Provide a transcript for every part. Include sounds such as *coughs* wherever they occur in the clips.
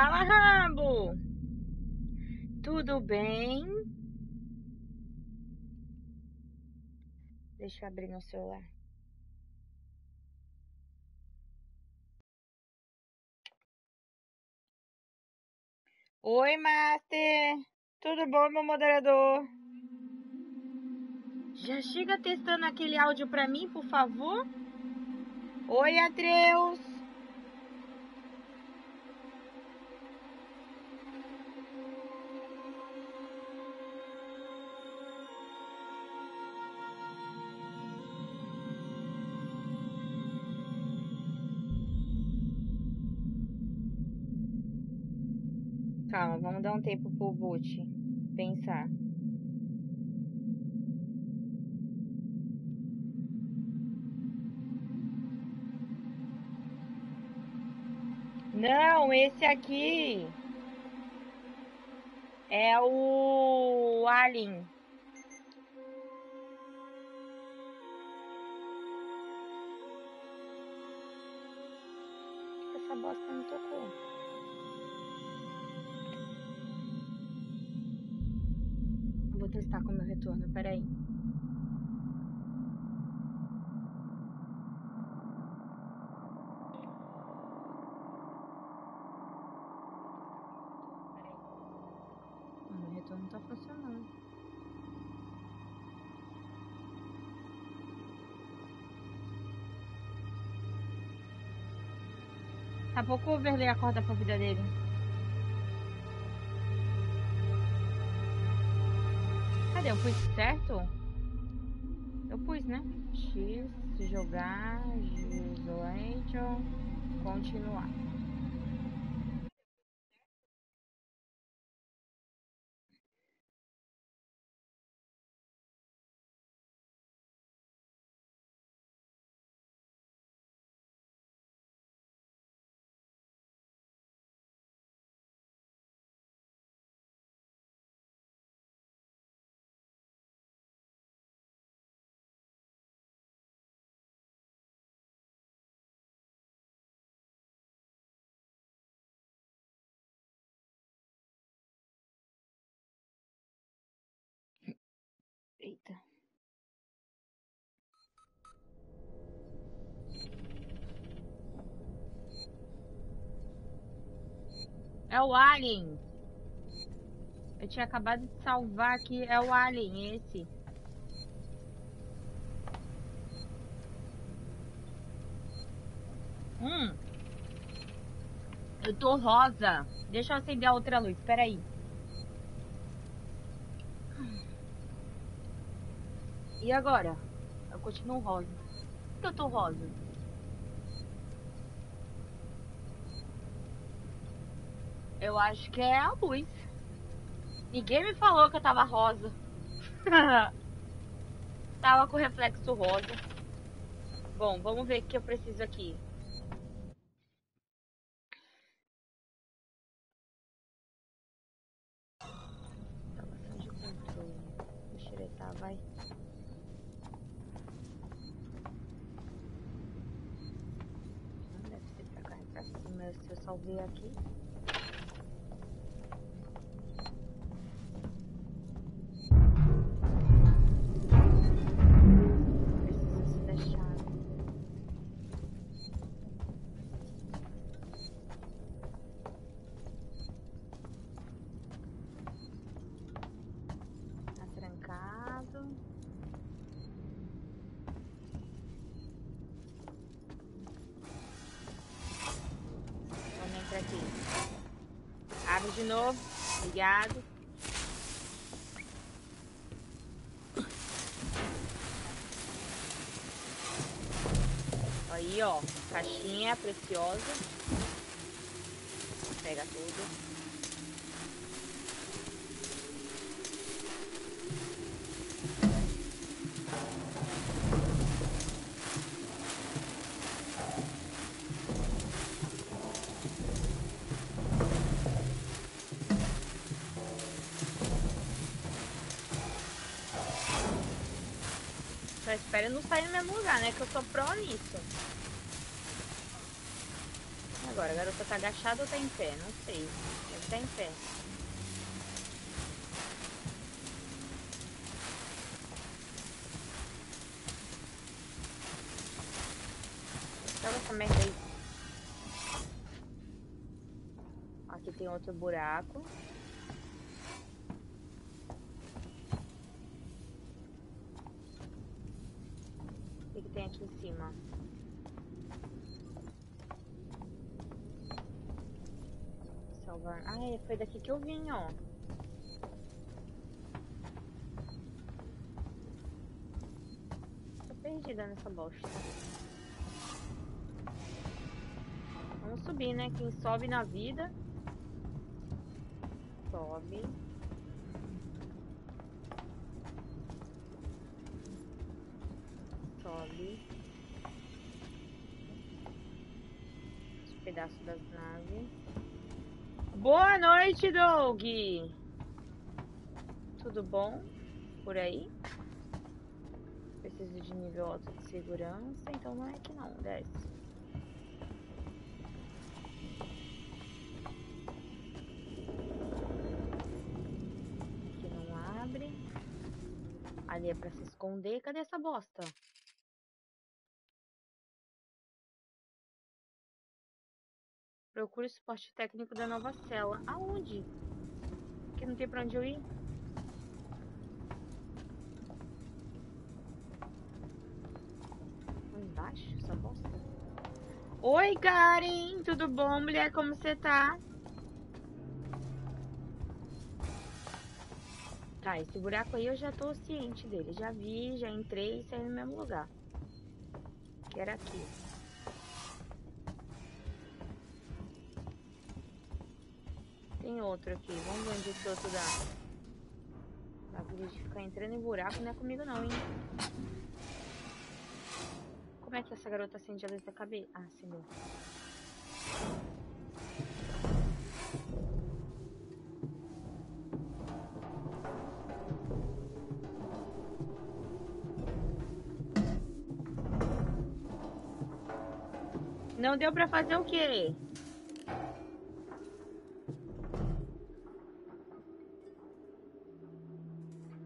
Fala, Rambo! Tudo bem? Deixa eu abrir meu celular. Oi, Master! Tudo bom, meu moderador? Já chega testando aquele áudio pra mim, por favor? Oi, Atreus! Vamos dar um tempo pro boot pensar. Não, esse aqui é o Alien. Peraí. Meu retorno tá funcionando. A pouco o Overlay acorda pra vida dele. Eu pus certo? Eu pus, né? X, jogar, isolation, continuar. Eita. É o Alien. Eu tinha acabado de salvar aqui. É o Alien, esse. Hum. Eu tô rosa. Deixa eu acender a outra luz. Peraí. E agora? Eu continuo rosa. Por que eu tô rosa? Eu acho que é a luz. Ninguém me falou que eu tava rosa. *laughs* tava com reflexo rosa. Bom, vamos ver o que eu preciso aqui. Instalação de controle. Deixa eu xeretar, vai. Não deve ser pra cá, é pra salvei aqui. De novo. Obrigado. Aí, ó. Caixinha preciosa. Pega tudo. Espero não sair no mesmo lugar, né? Que eu sou pró nisso. agora? A garota tá agachada ou tá em pé? Não sei. Deve tá em pé. Joga essa merda aí. Aqui tem outro buraco. Aqui em cima? Salvar. Ah, é, foi daqui que eu vim, ó. Tô perdida nessa bosta. Vamos subir, né? Quem sobe na vida. Sobe. Noite, Doug! Tudo bom por aí? Preciso de nível alto de segurança, então não é que não, desce. Ali é pra se esconder. Cadê essa bosta? Procure o suporte técnico da nova cela. Aonde? Que não tem pra onde eu ir? Lá embaixo, essa bosta. Oi, Karen! Tudo bom, mulher? Como você tá? Tá, esse buraco aí eu já tô ciente dele. Já vi, já entrei e saí no mesmo lugar. Que era aqui. Tem outro aqui. Vamos ver onde esse outro dá. Bagulho de ficar entrando em buraco não é comigo não, hein? Como é que essa garota acende a luz da cabeça? Ah, acendeu. Não deu pra fazer o quê?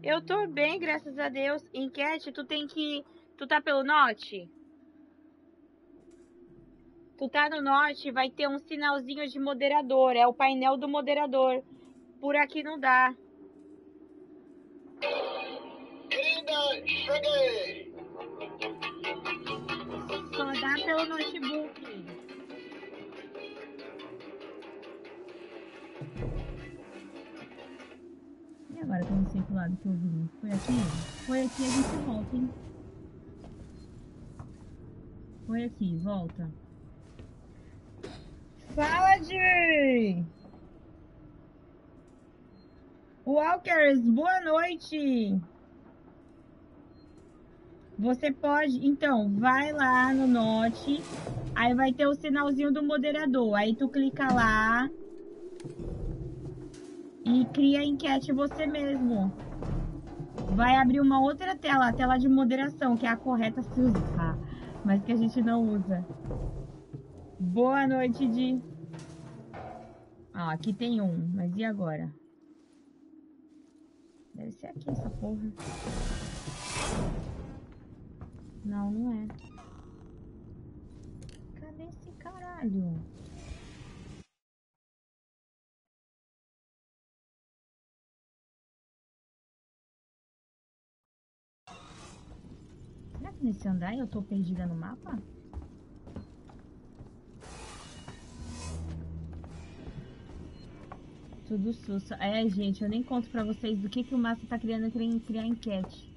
Eu tô bem, graças a Deus. Enquete, tu tem que... Tu tá pelo norte? Tu tá no norte, vai ter um sinalzinho de moderador. É o painel do moderador. Por aqui não dá. Querida, cheguei! Só dá pelo notebook. E agora que eu não sei pro lado que eu vim? Foi aqui? Foi aqui, a gente volta, hein? Foi aqui, volta. Fala, Di! Walkers, boa noite! Você pode, então, vai lá no Note, aí vai ter o sinalzinho do moderador. Aí tu clica lá e cria a enquete você mesmo. Vai abrir uma outra tela, a tela de moderação, que é a correta se usar, mas que a gente não usa. Boa noite, Di. Ah, aqui tem um, mas e agora? Deve ser aqui essa porra. Não, não é. Cadê esse caralho? Nesse andar eu tô perdida no mapa? Tudo sussa. É, gente, eu nem conto pra vocês do que, que o Massa tá criando criar enquete.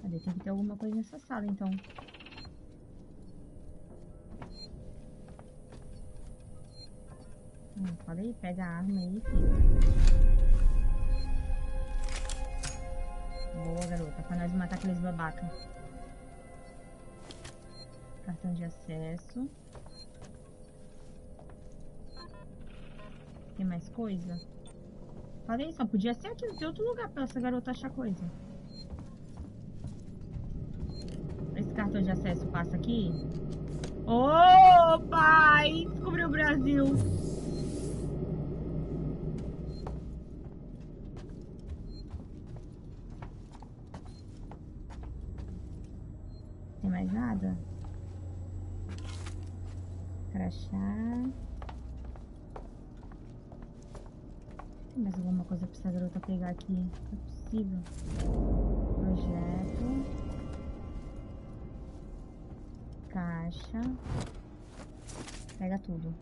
Cadê? Tem que ter alguma coisa nessa sala, então. Hum, falei, pega a arma aí, filho. Boa, garota. Pra nós matar aqueles babaca. Cartão de acesso. Tem mais coisa? Falei, só podia ser aqui, tem outro lugar pra essa garota achar coisa. cartão de acesso passa aqui? Ô, pai! Descobriu o Brasil! Tem mais nada? Crachá. Tem mais alguma coisa pra essa garota pegar aqui? Não é possível. Projeto. Caixa. Pega tudo.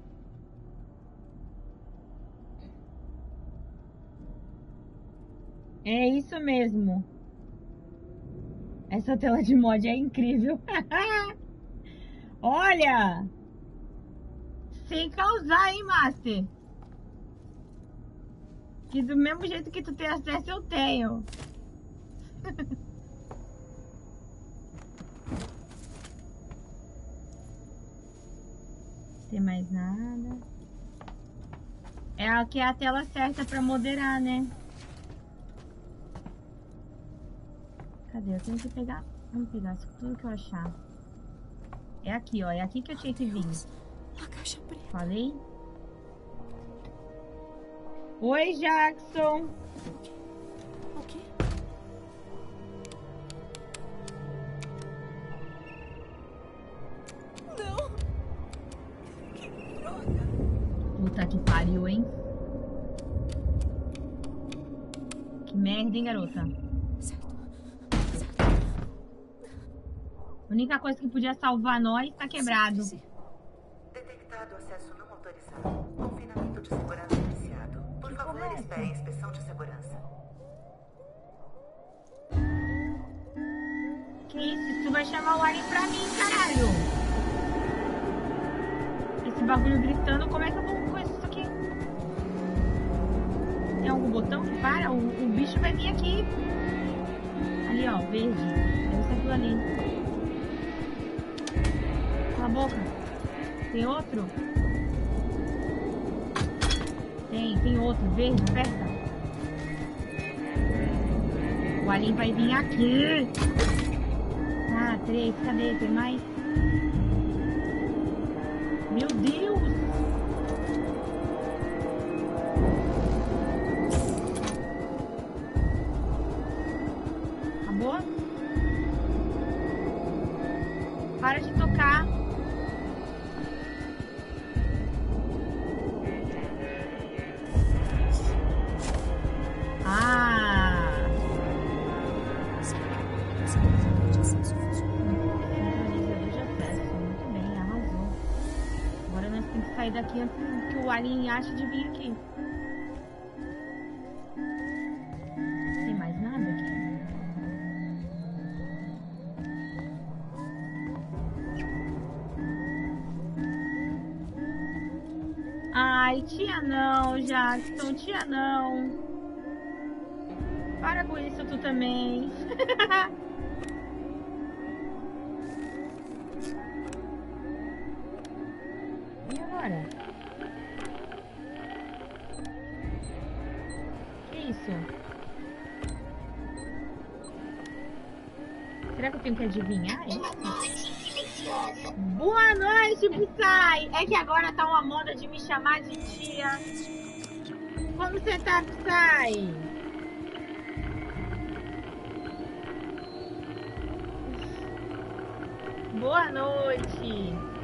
É isso mesmo. Essa tela de mod é incrível. *laughs* Olha! Sem causar, hein, Master? Que do mesmo jeito que tu tem acesso, eu tenho. *laughs* tem mais nada. É aqui é a tela certa pra moderar, né? Cadê? Eu tenho que pegar. Vamos pegar tudo que eu achar. É aqui, ó. É aqui que eu tinha que vir. A caixa preta. Falei? Oi, Jackson. Única coisa que podia salvar nós tá quebrado. Sim. Detectado acesso não autorizado. Confinamento de segurança iniciado. Por favor, porra é essa? espere a inspeção de segurança. Que isso? Tu vai chamar o Alien pra mim, caralho! Esse bagulho gritando, como é que eu vou com isso aqui? Tem algum botão que para? O, o bicho vai vir aqui. Ali, ó, verde. Deve ser aquilo ali. Cala a boca. Tem outro? Tem, tem outro. Verde, aperta. O Alien vai vir aqui. Ah, três. Cadê? Tem mais? Ache de vir aqui. Tem mais nada aqui? Ai, tia não, Jackson, tia não. Para com isso tu também. *laughs* isso? Será que eu tenho que adivinhar isso? Boa noite, Psy! É que agora tá uma moda de me chamar de tia. Como você tá, Psy? Boa noite!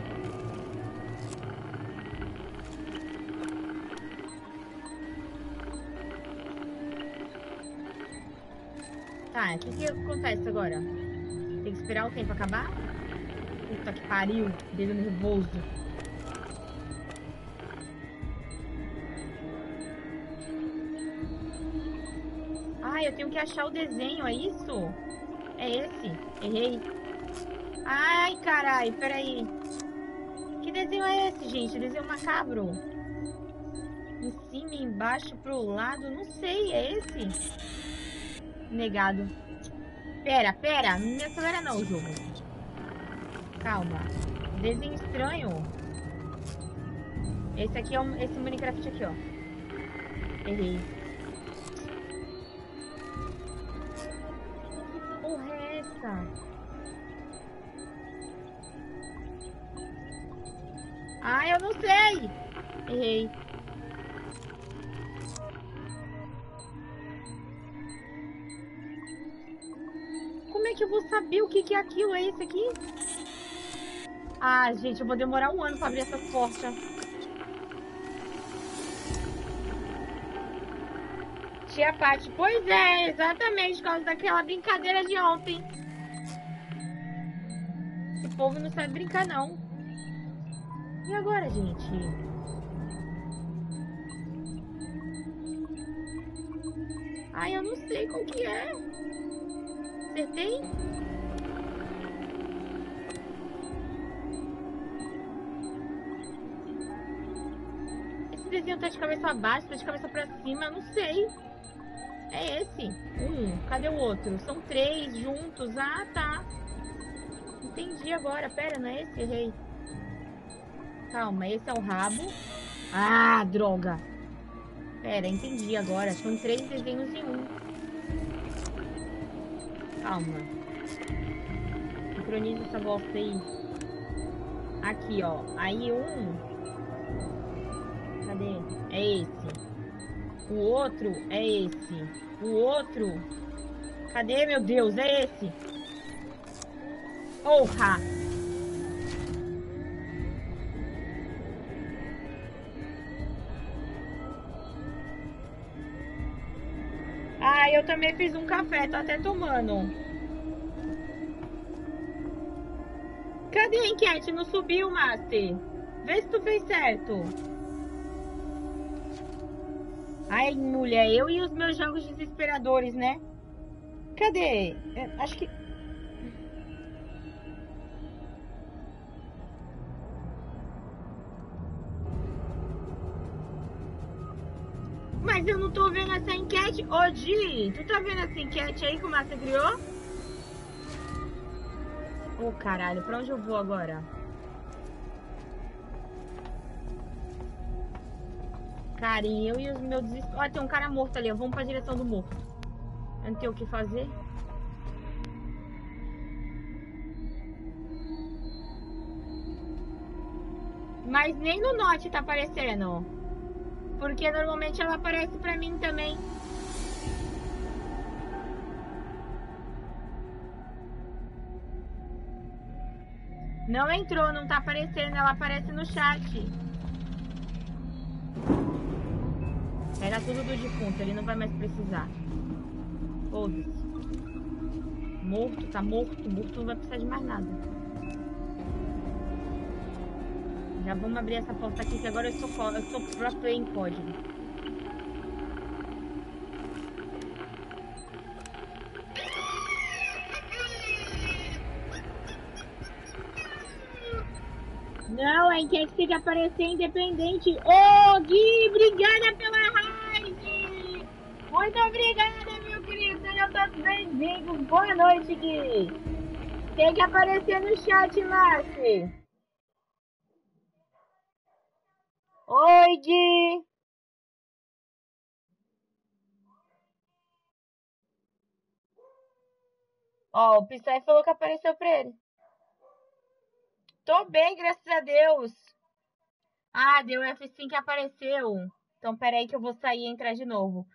Tá, o que, que acontece agora? Tem que esperar o tempo acabar? Puta que pariu, dedo nervoso. Ai, eu tenho que achar o desenho, é isso? É esse? Errei. Ai, carai, peraí. Que desenho é esse, gente? Desenho macabro. Em cima, embaixo, pro lado, não sei, é esse? Negado. Pera, pera. Não me acelera não, jogo. Calma. Desenho estranho. Esse aqui é um, esse Minecraft aqui, ó. Errei. Porra é essa? Ah, eu não sei. Errei. Como é que eu vou saber o que, que é aquilo? É esse aqui? Ah, gente, eu vou demorar um ano pra abrir essas portas. Tia Paty, pois é, exatamente, por causa daquela brincadeira de ontem. Esse povo não sabe brincar, não. E agora, gente? Ai, eu não sei qual que é. Acertei? Esse desenho tá de cabeça abaixo, tá de cabeça pra cima, não sei. É esse. Um. Cadê o outro? São três juntos. Ah, tá. Entendi agora. Pera, não é esse? Errei. Calma, esse é o rabo. Ah, droga. Pera, entendi agora. São três desenhos em um. Calma. Sincroniza essa bosta aí. Aqui, ó. Aí um. Cadê? É esse. O outro é esse. O outro. Cadê, meu Deus? É esse. Porra! Ah, eu também fiz um café, tô até tomando. Cadê a enquete? Não subiu, Master? Vê se tu fez certo. Ai, mulher, eu e os meus jogos desesperadores, né? Cadê? É, acho que. Mas eu não tô vendo essa enquete. Ô, tu tá vendo essa enquete aí que o Márcio criou? Ô, caralho, pra onde eu vou agora? Karen, eu e os meus desesperos. Olha, tem um cara morto ali, ó. Vamos pra direção do morto. Eu não tenho o que fazer. Mas nem no norte tá aparecendo. Porque normalmente ela aparece pra mim também. Não entrou, não tá aparecendo, ela aparece no chat. Era tudo do defunto, ele não vai mais precisar. Foda-se. Morto, tá morto, morto não vai precisar de mais nada. Já vamos abrir essa porta aqui que agora eu sou, eu sou play em código. Não, a enquete tem que aparecer independente. Ô, Gui, obrigada pela raid! Muito obrigada, meu querido. Sejam todos bem-vindos. Boa noite, Gui. Tem que aparecer no chat, Márcio. Oi, Gui. Ó, o Psy falou que apareceu pra ele. Tô bem, graças a Deus. Ah, deu F5 que apareceu. Então, peraí que eu vou sair e entrar de novo.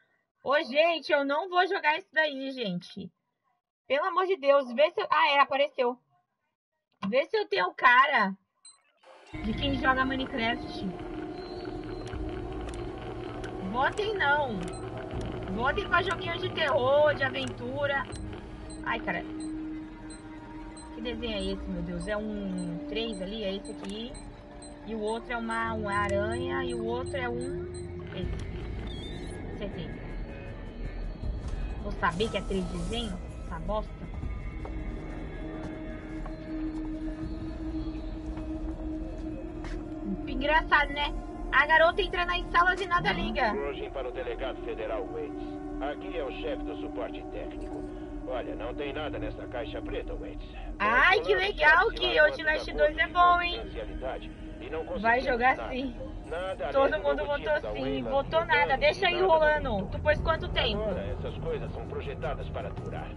Ô, gente, eu não vou jogar isso daí, gente. Pelo amor de Deus, vê se eu... Ah, é, apareceu. Vê se eu tenho cara de quem joga Minecraft. Votem não. Votem pra joguinho de terror, de aventura. Ai, cara. Que desenho é esse, meu Deus? É um 3 ali, é esse aqui. E o outro é uma, uma aranha e o outro é um. Esse. Acertei. Vou saber que é três desenhos? Essa bosta. Engraçado, né? A garota entra nas salas e nada liga. Cruzem para o delegado federal Waits. Aqui é o chefe do suporte técnico. Olha, não tem nada nessa caixa preta, Waits. Ai, que legal que Outlast quanto 2 da é bom, hein? Vai jogar nada. sim. Nada Todo do mundo votou da sim. Votou nada. e Deixa aí nada rolando. muito. Tu pôs quanto tempo? Agora, essas coisas são projetadas para durar.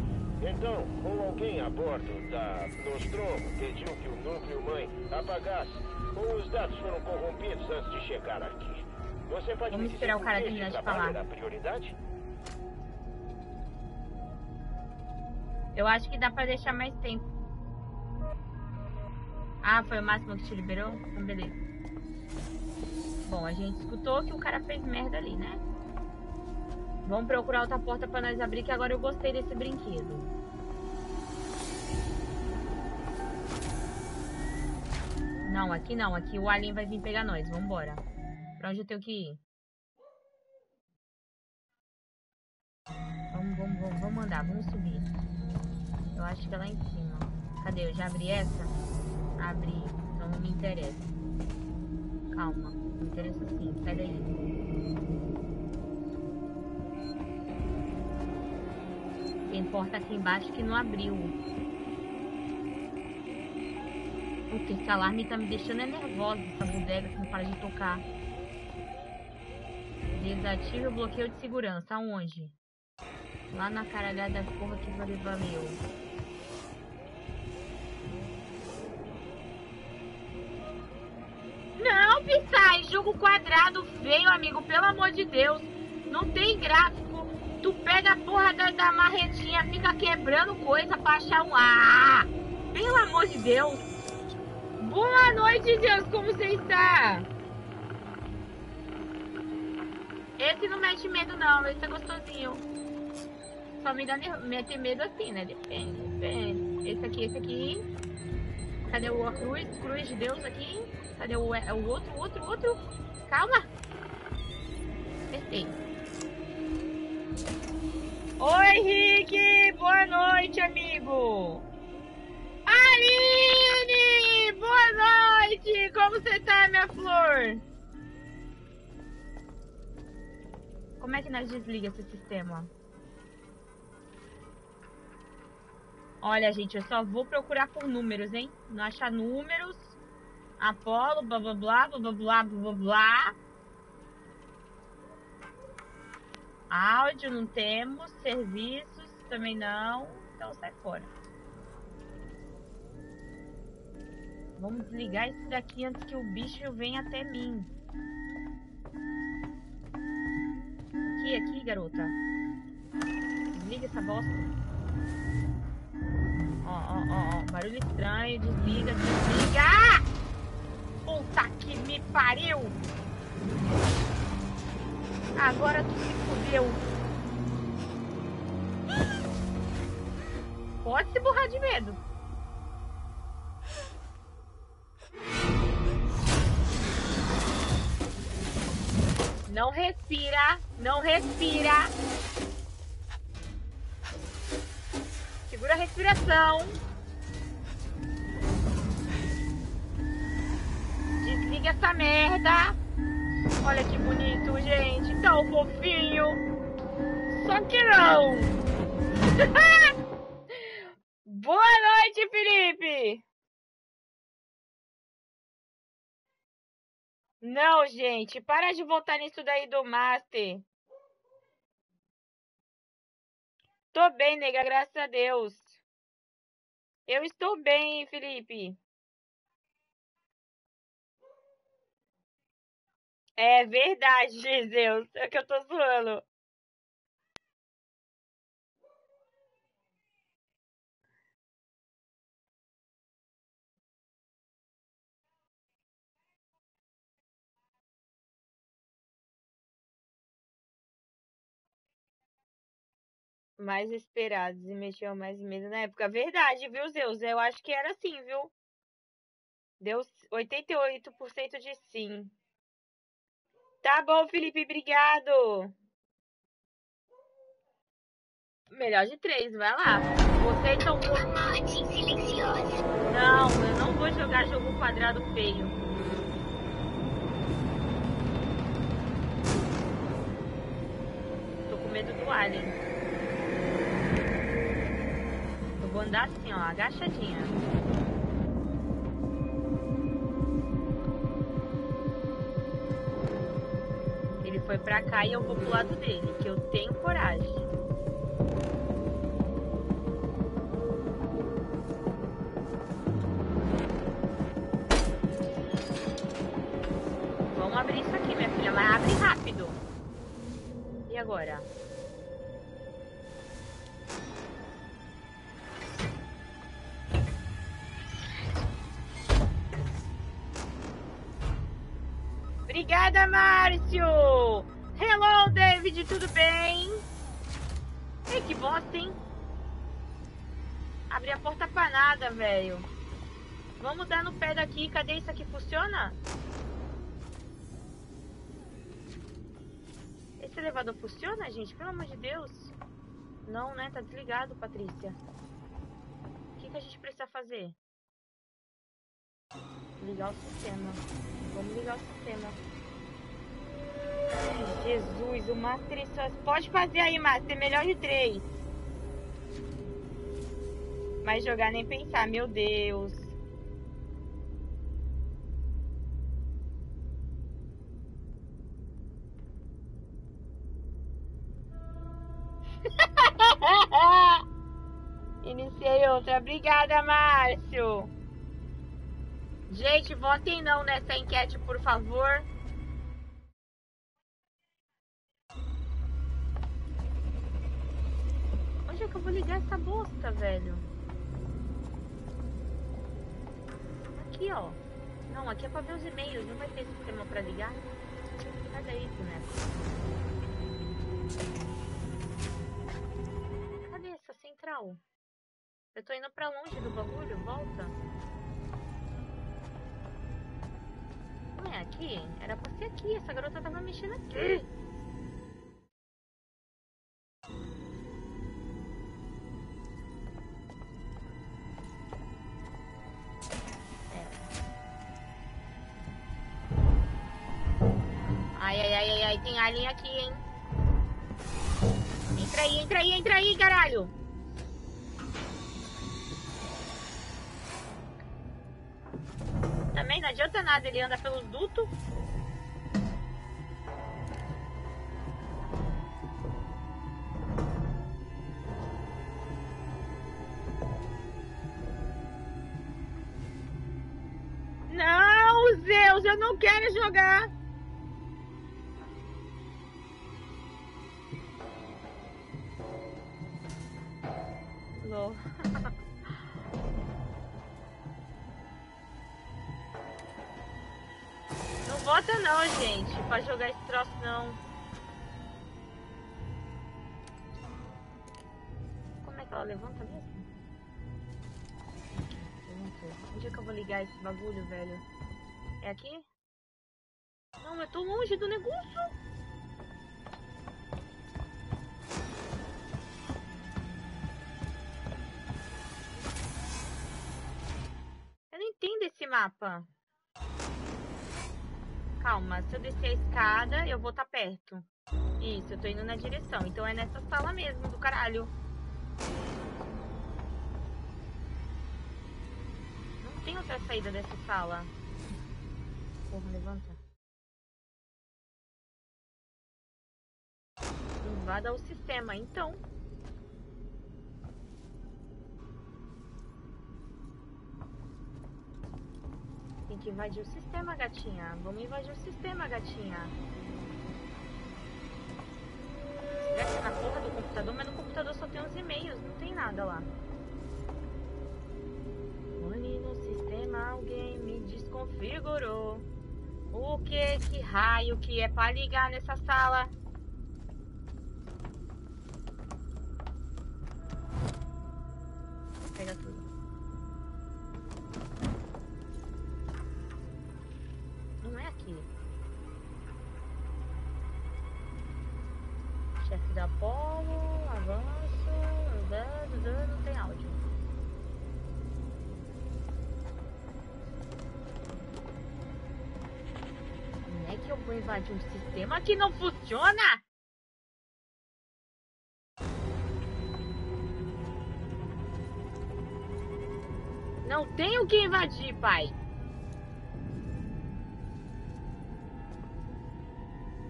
Então, ou alguém a bordo da Nostromo pediu que o núcleo mãe apagasse, Os dados foram corrompidos antes de chegar aqui. Você pode Vamos esperar o cara terminar de falar. Eu acho que dá pra deixar mais tempo. Ah, foi o máximo que te liberou? Então, beleza. Bom, a gente escutou que o cara fez merda ali, né? Vamos procurar outra porta pra nós abrir, que agora eu gostei desse brinquedo. Não, aqui não. Aqui o alien vai vir pegar nós. Vambora. Pra onde eu tenho que ir? Vamos, vamos, vamos, vamos andar. Vamos subir. Eu acho que é lá em cima. Cadê? Eu já abri essa? Abri. Então não me interessa. Calma. Me interessa sim. Sai daí. Tem porta aqui embaixo que não abriu. Puta, esse alarme tá me deixando nervosa. Essa bodega que não para de tocar. Desative o bloqueio de segurança. Aonde? Lá na caralhada da porra que valeu. valeu. Não, Pissai, jogo quadrado feio, amigo, pelo amor de Deus. Não tem gráfico. Tu pega a porra da, da marretinha, fica quebrando coisa pra achar um. Ah! Pelo amor de Deus. Boa noite, Deus, como você está? Esse não mete medo, não, esse é gostosinho. Só me dá mete medo assim, né? Depende, depende. Esse aqui, esse aqui. Cadê o cruz? Cruz de Deus aqui. Cadê o, é o outro, outro, outro? Calma. Acertei. Oi, Rick! Boa noite, amigo! Aline! Boa noite! Como você tá, minha flor? Como é que nós desliga esse sistema? Olha, gente, eu só vou procurar por números, hein? Não achar números. Apolo, blá blá blá, blá blá blá blá blá blá. Áudio não temos, serviços também não, então sai fora. Vamos desligar isso daqui antes que o bicho venha até mim. Aqui, aqui, garota. Desliga essa bosta. Ó, ó, ó, ó. Barulho estranho. Desliga, desliga. Puta que me pariu. Agora tu se fudeu. Pode se borrar de medo. Não respira, não respira. Segura a respiração. Desliga essa merda. Olha que bonito, gente. Tão fofinho. Só que não. *laughs* Boa noite, Felipe. Não, gente, para de voltar nisso daí do Master. Tô bem, nega, graças a Deus. Eu estou bem, Felipe. É verdade, *laughs* Zeus. É que eu tô zoando. Mais esperados e mexeu mais medo na época. Verdade, viu, Zeus? Eu acho que era assim, viu? Deu 88% de sim. Tá bom, Felipe, obrigado. Melhor de três, vai lá. Vocês estão. Não, eu não vou jogar jogo quadrado feio. Tô com medo do alien vou andar assim, ó, agachadinha. Ele foi pra cá e eu vou pro lado dele, que eu tenho coragem. Vamos abrir isso aqui, minha filha, mas abre rápido. E agora? Tudo bem? Ei, que bosta, hein? Abri a porta pra nada, velho. Vamos dar no pé daqui. Cadê isso aqui? Funciona? Esse elevador funciona, gente? Pelo amor de Deus. Não, né? Tá desligado, Patrícia. O que, que a gente precisa fazer? Ligar o sistema. Vamos ligar o sistema. Jesus, o Master só... Pode fazer aí, Master. Melhor de três. Mas jogar nem pensar, meu Deus. *laughs* Iniciei outra. Obrigada, Márcio. Gente, votem não nessa enquete, por favor. Que eu vou ligar essa bosta, velho? Aqui, ó. Não, aqui é pra ver os e-mails. Não vai ter sistema pra ligar? Cadê isso, né? Cadê essa central? Eu tô indo pra longe do bagulho. Volta. Não é aqui? Era pra ser aqui. Essa garota tava mexendo aqui. Tem alien aqui, hein? Entra aí, entra aí, entra aí, caralho! Também não adianta nada, ele anda pelos dutos. Não, Zeus, eu não quero jogar. Lol. Não vota não, gente, pra jogar esse troço não. Como é que ela levanta mesmo? Onde é que eu vou ligar esse bagulho, velho? É aqui? Não, eu tô longe do negócio. Não entendo esse mapa. Calma, se eu descer a escada, eu vou estar perto. Isso, eu tô indo na direção. Então é nessa sala mesmo, do caralho. Não tem outra saída dessa sala. Porra, levanta. Invada o sistema, então. Tem que invadir o sistema, gatinha. Vamos invadir o sistema, gatinha. É na porra do computador? Mas no computador só tem os e-mails, não tem nada lá. Pane no sistema, alguém me desconfigurou. O que, que raio que é pra ligar nessa sala? Que não funciona? Não tenho que invadir, pai.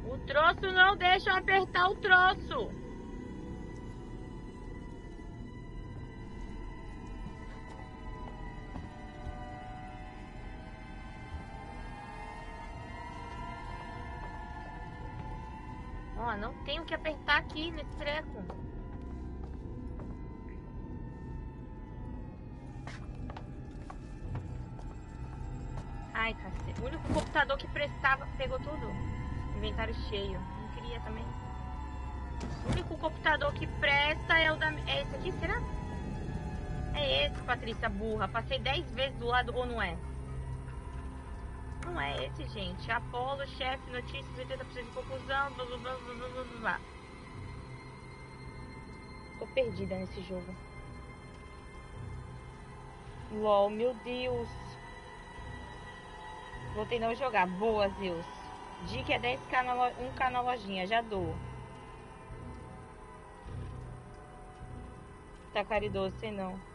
O troço não deixa apertar o troço. Tenho que apertar aqui nesse treco. Ai, cacete. O único computador que prestava pegou tudo. Inventário cheio. Não queria também. O único computador que presta é o da. É esse aqui, será? É esse, Patrícia burra. Passei 10 vezes do lado ou não é? Não é esse, gente. Apolo, chefe, notícias, 80% de conclusão. Blá, blá, blá, blá, blá, blá. Tô perdida nesse jogo. LOL, meu Deus. Voltei não jogar. Boa, Zeus. Dica é 10k na lo... 1k na lojinha. Já dou. Tá caridoso, sei não.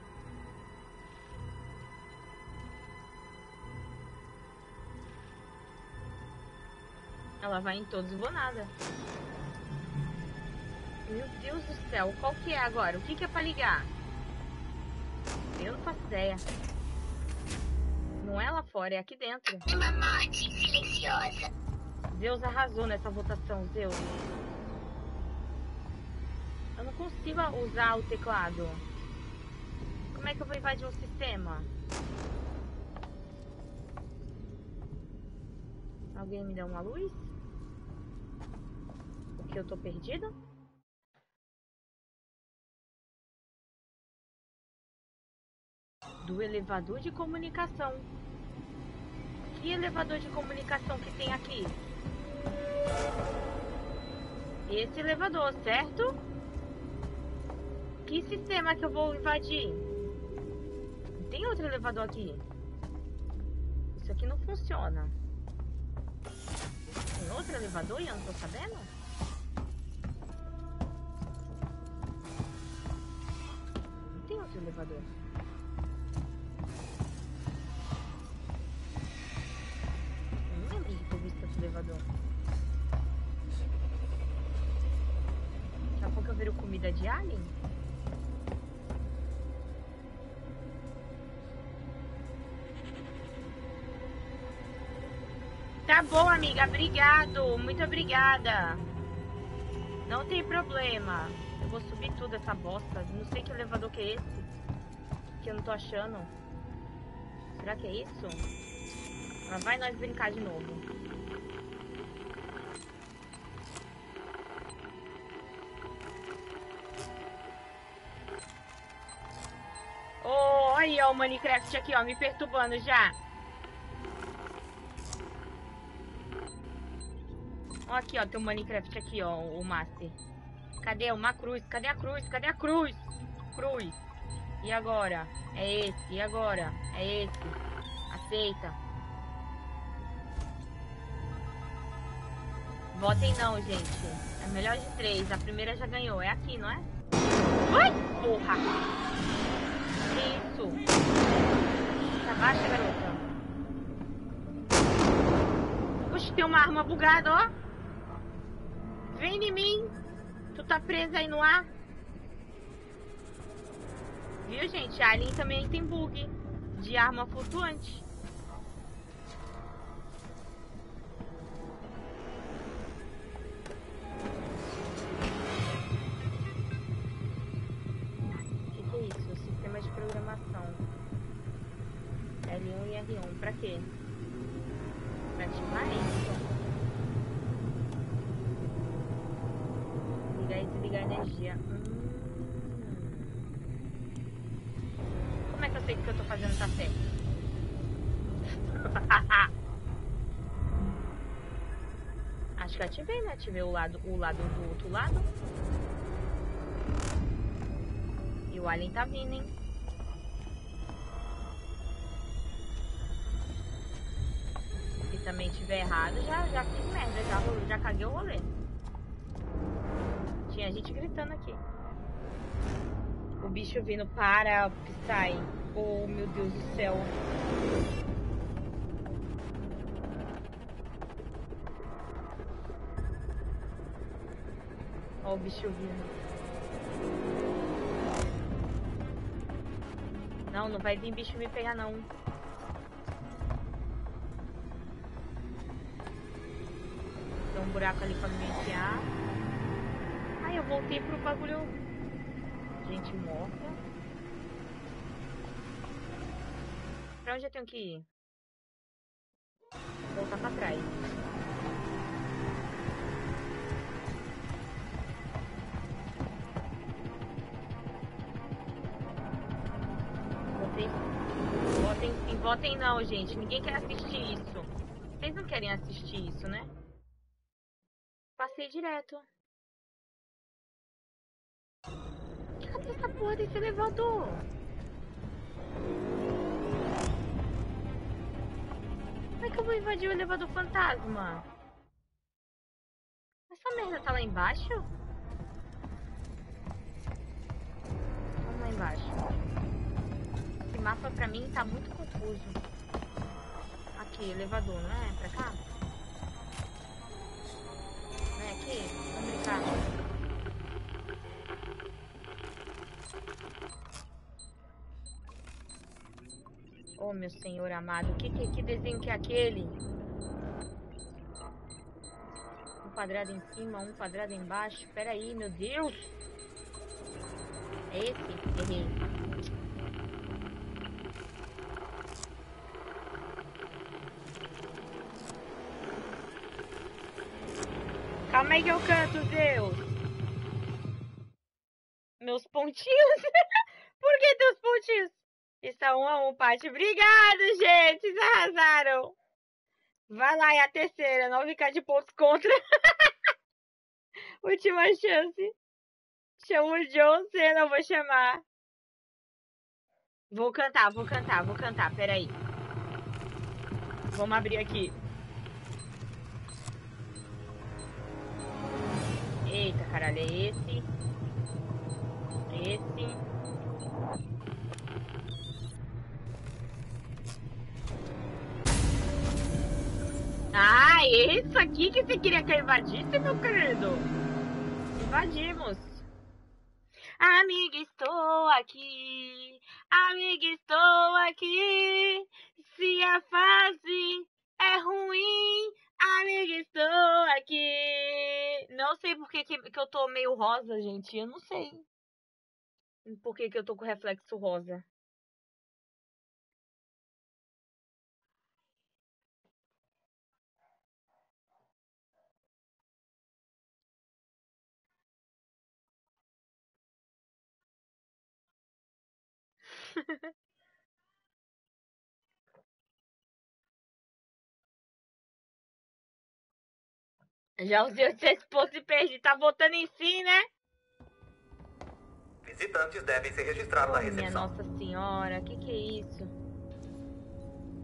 Ela vai em todos, vou nada. Meu Deus do céu, qual que é agora? O que, que é pra ligar? Eu não faço ideia. Não é lá fora, é aqui dentro. Uma morte silenciosa. Zeus arrasou nessa votação, Zeus. Eu não consigo usar o teclado. Como é que eu vou invadir o sistema? Alguém me dá uma luz? Porque eu tô perdida? Do elevador de comunicação. Que elevador de comunicação que tem aqui? Esse elevador, certo? Que sistema que eu vou invadir? Tem outro elevador aqui. Isso aqui não funciona. Tem outro elevador e eu não tô sabendo? Elevador. Eu não lembro de ter visto outro elevador. Daqui a pouco eu viro comida de alien? Tá bom, amiga. Obrigado. Muito obrigada. Não tem problema. Eu vou subir tudo essa bosta. Não sei que elevador que é esse. Que eu não tô achando. Será que é isso? Lá vai nós brincar de novo. Oh, aí, ó, o Minecraft aqui, ó, me perturbando já. Ó, aqui, ó, tem o Minecraft aqui, ó, o Master. Cadê uma cruz? Cadê a cruz? Cadê a cruz? Cruz. E agora? É esse. E agora? É esse. Aceita. Votem não, gente. É melhor de três. A primeira já ganhou. É aqui, não é? Ai, porra! Isso. Abaixa, garota. Oxe, tem uma arma bugada, ó. Vem em mim. Tu tá presa aí no ar. Viu, gente? A Alien também tem bug de arma flutuante. Né? Ativei o lado, o lado do outro lado. E o alien tá vindo, hein? Se também tiver errado, já, já fiz merda, já, já caguei o rolê. Tinha gente gritando aqui. O bicho vindo para Psy. Oh, meu Deus do céu. O bicho vindo. Não, não vai vir bicho me pegar não. Tem um buraco ali pra me enfiar. voltei pro bagulho. Gente morta. Pra onde eu tenho que ir? Não, gente. Ninguém quer assistir isso. Vocês não querem assistir isso, né? Passei direto. Cadê essa porra desse elevador? Como é que eu vou invadir o elevador fantasma? Essa merda tá lá embaixo? Vamos lá embaixo. Esse mapa pra mim tá muito confuso. Aqui, elevador, não é? Pra cá? Não é aqui? Vamos brincar. Oh, meu senhor amado, que, que, que desenho que é aquele? Um quadrado em cima, um quadrado embaixo. Pera aí, meu Deus! É esse? Errei. Aí que eu canto, Deus! Meus pontinhos? *laughs* Por que teus pontinhos? Está um a um, Paty. Obrigado, gente! Vocês arrasaram! Vai lá, é a terceira. Não ficar de pontos contra. *laughs* Última chance. Chama o John Cena, vou chamar. Vou cantar, vou cantar, vou cantar. Peraí. Vamos abrir aqui. Eita, caralho, é esse. Esse. Ah, isso aqui que você queria que eu invadisse, meu querido? Invadimos. Amiga, estou aqui. Amiga, estou aqui. Se a fase é ruim, amiga, estou aqui. Não sei por que, que, eu tô meio rosa, gente. Eu não sei. Por que, que eu tô com reflexo rosa. *laughs* Já usei os seis pontos e perdi. Tá voltando em si, né? Visitantes devem se registrar na Oh, minha recepção. Nossa Senhora, que que é isso?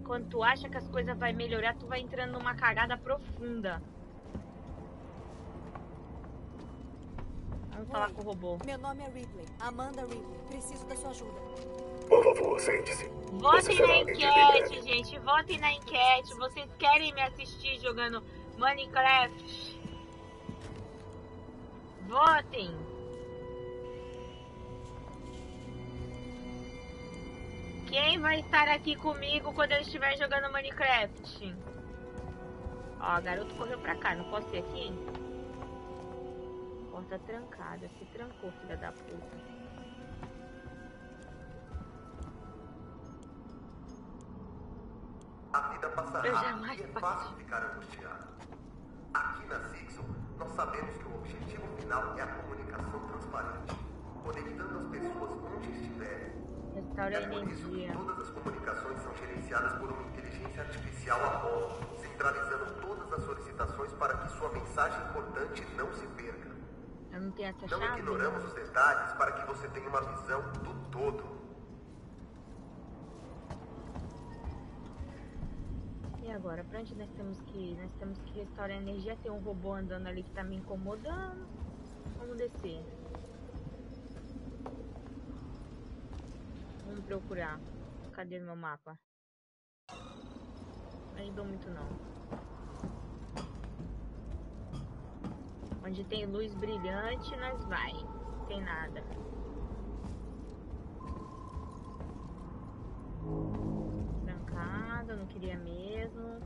Quando tu acha que as coisas vai melhorar, tu vai entrando numa cagada profunda. Vamos falar com o robô. Meu nome é Ridley. Amanda Ridley. Preciso da sua ajuda. Por favor, sente-se. Votem na enquete, gente. Votem na enquete. Vocês querem me assistir jogando Minecraft? Votem. Quem vai estar aqui comigo quando eu estiver jogando Minecraft? Ó, a garota correu pra cá. Não posso ir aqui? Porta trancada. Se trancou, filha da puta. A vida Eu jamais é fácil ficar angustiado. Aqui na Zixon, nós sabemos que o objetivo final é a comunicação transparente, conectando as pessoas onde estiverem. Restaura É por isso que todas as comunicações são gerenciadas por uma inteligência artificial a bordo, centralizando todas as solicitações para que sua mensagem importante não se perca. Eu não tenho essa Não chave? ignoramos os detalhes para que você tenha uma visão do todo. Agora, pra onde nós temos que ir? Nós temos que restaurar a energia. Tem um robô andando ali que tá me incomodando. Vamos descer. Vamos procurar. Cadê meu mapa? Ajudou muito não. Onde tem luz brilhante, nós vai. Não tem nada nada, eu não queria mesmo.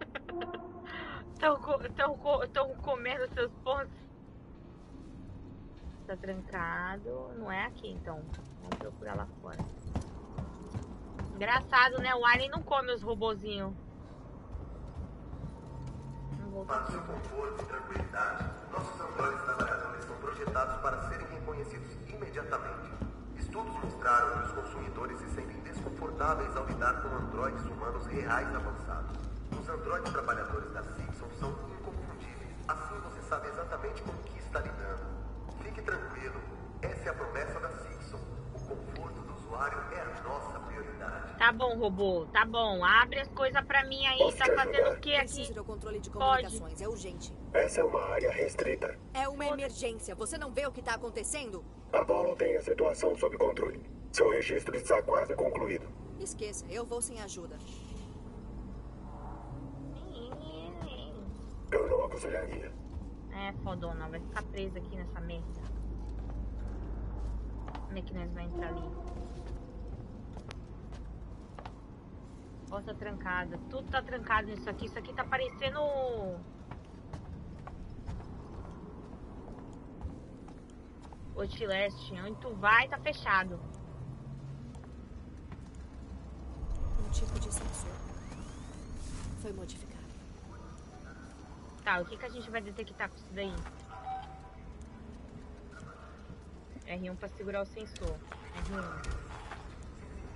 *laughs* Estão co comendo seus pontos? Tá trancado. Não é aqui, então. Vamos procurar lá fora. Engraçado, né? O Alien não come os robozinhos. Para seu conforto e tranquilidade, nossos androides trabalhadores são projetados para serem reconhecidos imediatamente. Estudos mostraram que os consumidores se sentem desconfortáveis ao lidar com androides humanos reais avançados. Os androides trabalhadores da Simpson são inconfundíveis, assim você sabe exatamente com o que está lidando. Fique tranquilo, essa é a promessa Tá bom, robô. Tá bom. Abre as coisas pra mim aí. Posso Tá fazendo ajudar? o que aqui? Preciso do controle de Pode. comunicações. É urgente. Essa é uma área restrita. É uma emergência. Você não vê o que tá acontecendo? Apollo tem a situação sob controle. Seu registro está quase concluído. Esqueça, eu vou sem ajuda. Eu não aconselharia. É, fodona. Vai ficar presa aqui nessa merda. Como é que nós vamos entrar ali? Porta trancada. Tudo tá trancado nisso aqui. Isso aqui tá parecendo... Outlast. Onde tu vai, tá fechado. Um tipo de sensor. Foi modificado. Tá, o que, que a gente vai detectar com isso daí? R1 pra segurar o sensor. R1.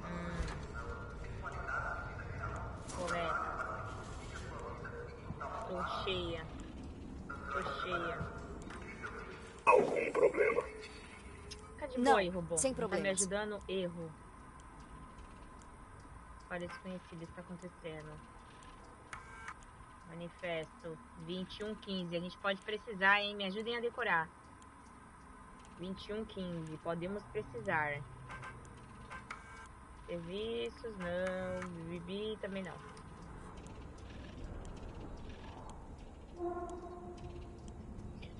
Hum. Coleta. Tô cheia. Tô cheia. Algum problema? Fica de Não, boa aí, robô. sem Não Tá me ajudando? Erro. Para desconhecido está acontecendo. Manifesto 2115. A gente pode precisar, hein? Me ajudem a decorar. 2115. Podemos precisar. Serviços, não. Bibi também não.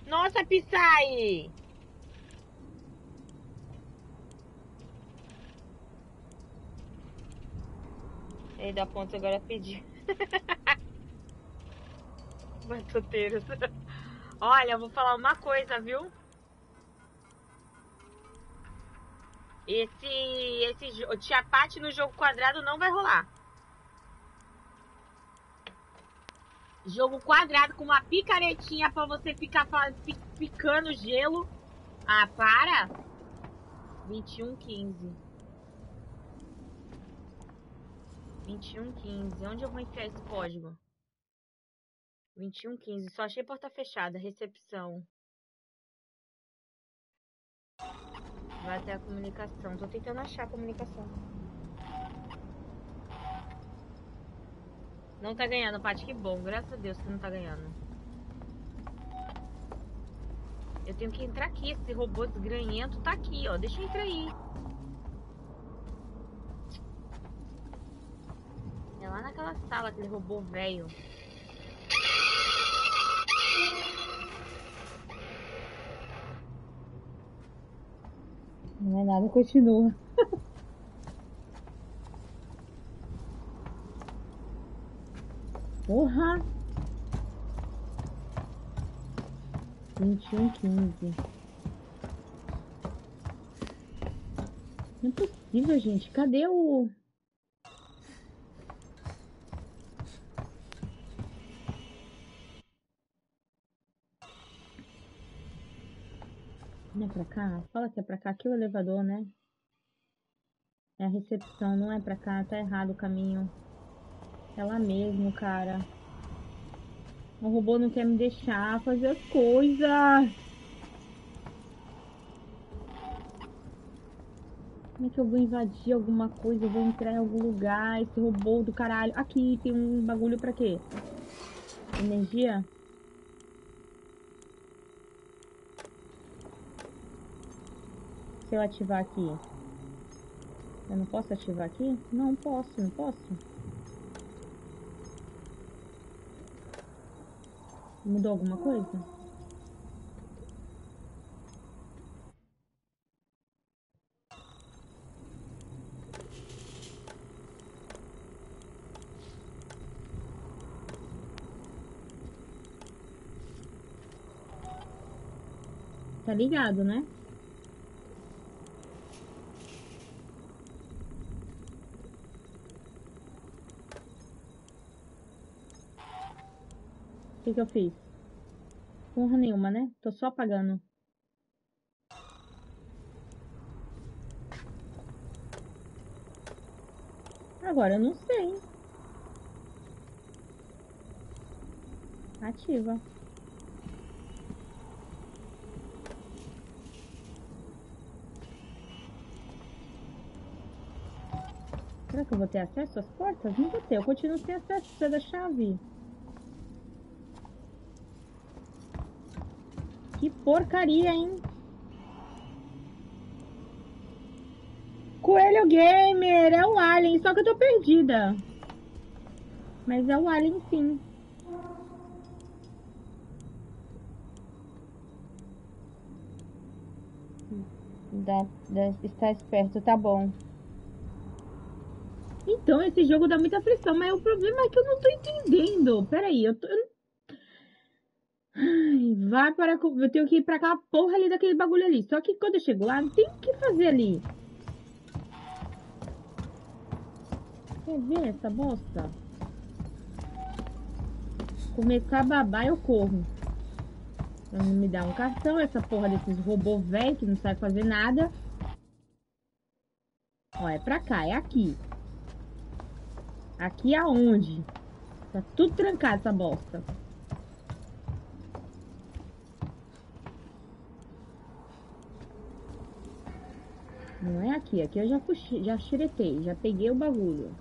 Nossa, Psy! Ele da ponta agora pediu. *laughs* Batuteiros. Olha, eu vou falar uma coisa, viu? Esse, esse o Tiapate no jogo quadrado não vai rolar. Jogo quadrado com uma picaretinha pra você ficar picando gelo. Ah, para! 2115. 2115. Onde eu vou enfiar esse código? 2115. Só achei porta fechada. Recepção. Vai até a comunicação. Tô tentando achar a comunicação. Não tá ganhando, Paty. Que bom. Graças a Deus que não tá ganhando. Eu tenho que entrar aqui. Esse robô desgranhento tá aqui, ó. Deixa eu entrar aí. É lá naquela sala, aquele robô velho. Não é nada, continua. *laughs* Porra! Vinte e um, quinze. Não é possível, gente. Cadê o. Não é pra cá? Fala que é pra cá. Aqui é o elevador, né? É a recepção, não é pra cá. Tá errado o caminho. Lá mesmo, cara. O robô não quer me deixar fazer as coisas. Como é que eu vou invadir alguma coisa? Eu vou entrar em algum lugar. Esse robô do caralho. Aqui tem um bagulho pra quê? Energia? Se eu ativar aqui. Eu não posso ativar aqui? Não posso, não posso. Mudou alguma coisa? Tá ligado, né? Que, que eu fiz? Porra nenhuma, né? Tô só apagando. Agora eu não sei. Ativa. Será que eu vou ter acesso às portas? Não vou ter, eu continuo sem acesso, precisa da chave. Porcaria, hein? Coelho Gamer, é o Alien, só que eu tô perdida. Mas é o Alien sim. Dá, dá, está esperto, tá bom. Então, esse jogo dá muita pressão, mas o problema é que eu não tô entendendo. Peraí, eu tô. eu- Ai, vai para. Eu tenho que ir pra aquela porra ali daquele bagulho ali. Só que quando eu chego lá, não tem o que fazer ali. Quer ver essa bosta? Começar a babar, eu corro. Então, me dá um cartão, essa porra desses robôs velho que não sabe fazer nada. Ó, é pra cá, é aqui. Aqui aonde? Tá tudo trancado essa bosta. Não é aqui, aqui eu já puxei, já xiretei, já peguei o bagulho.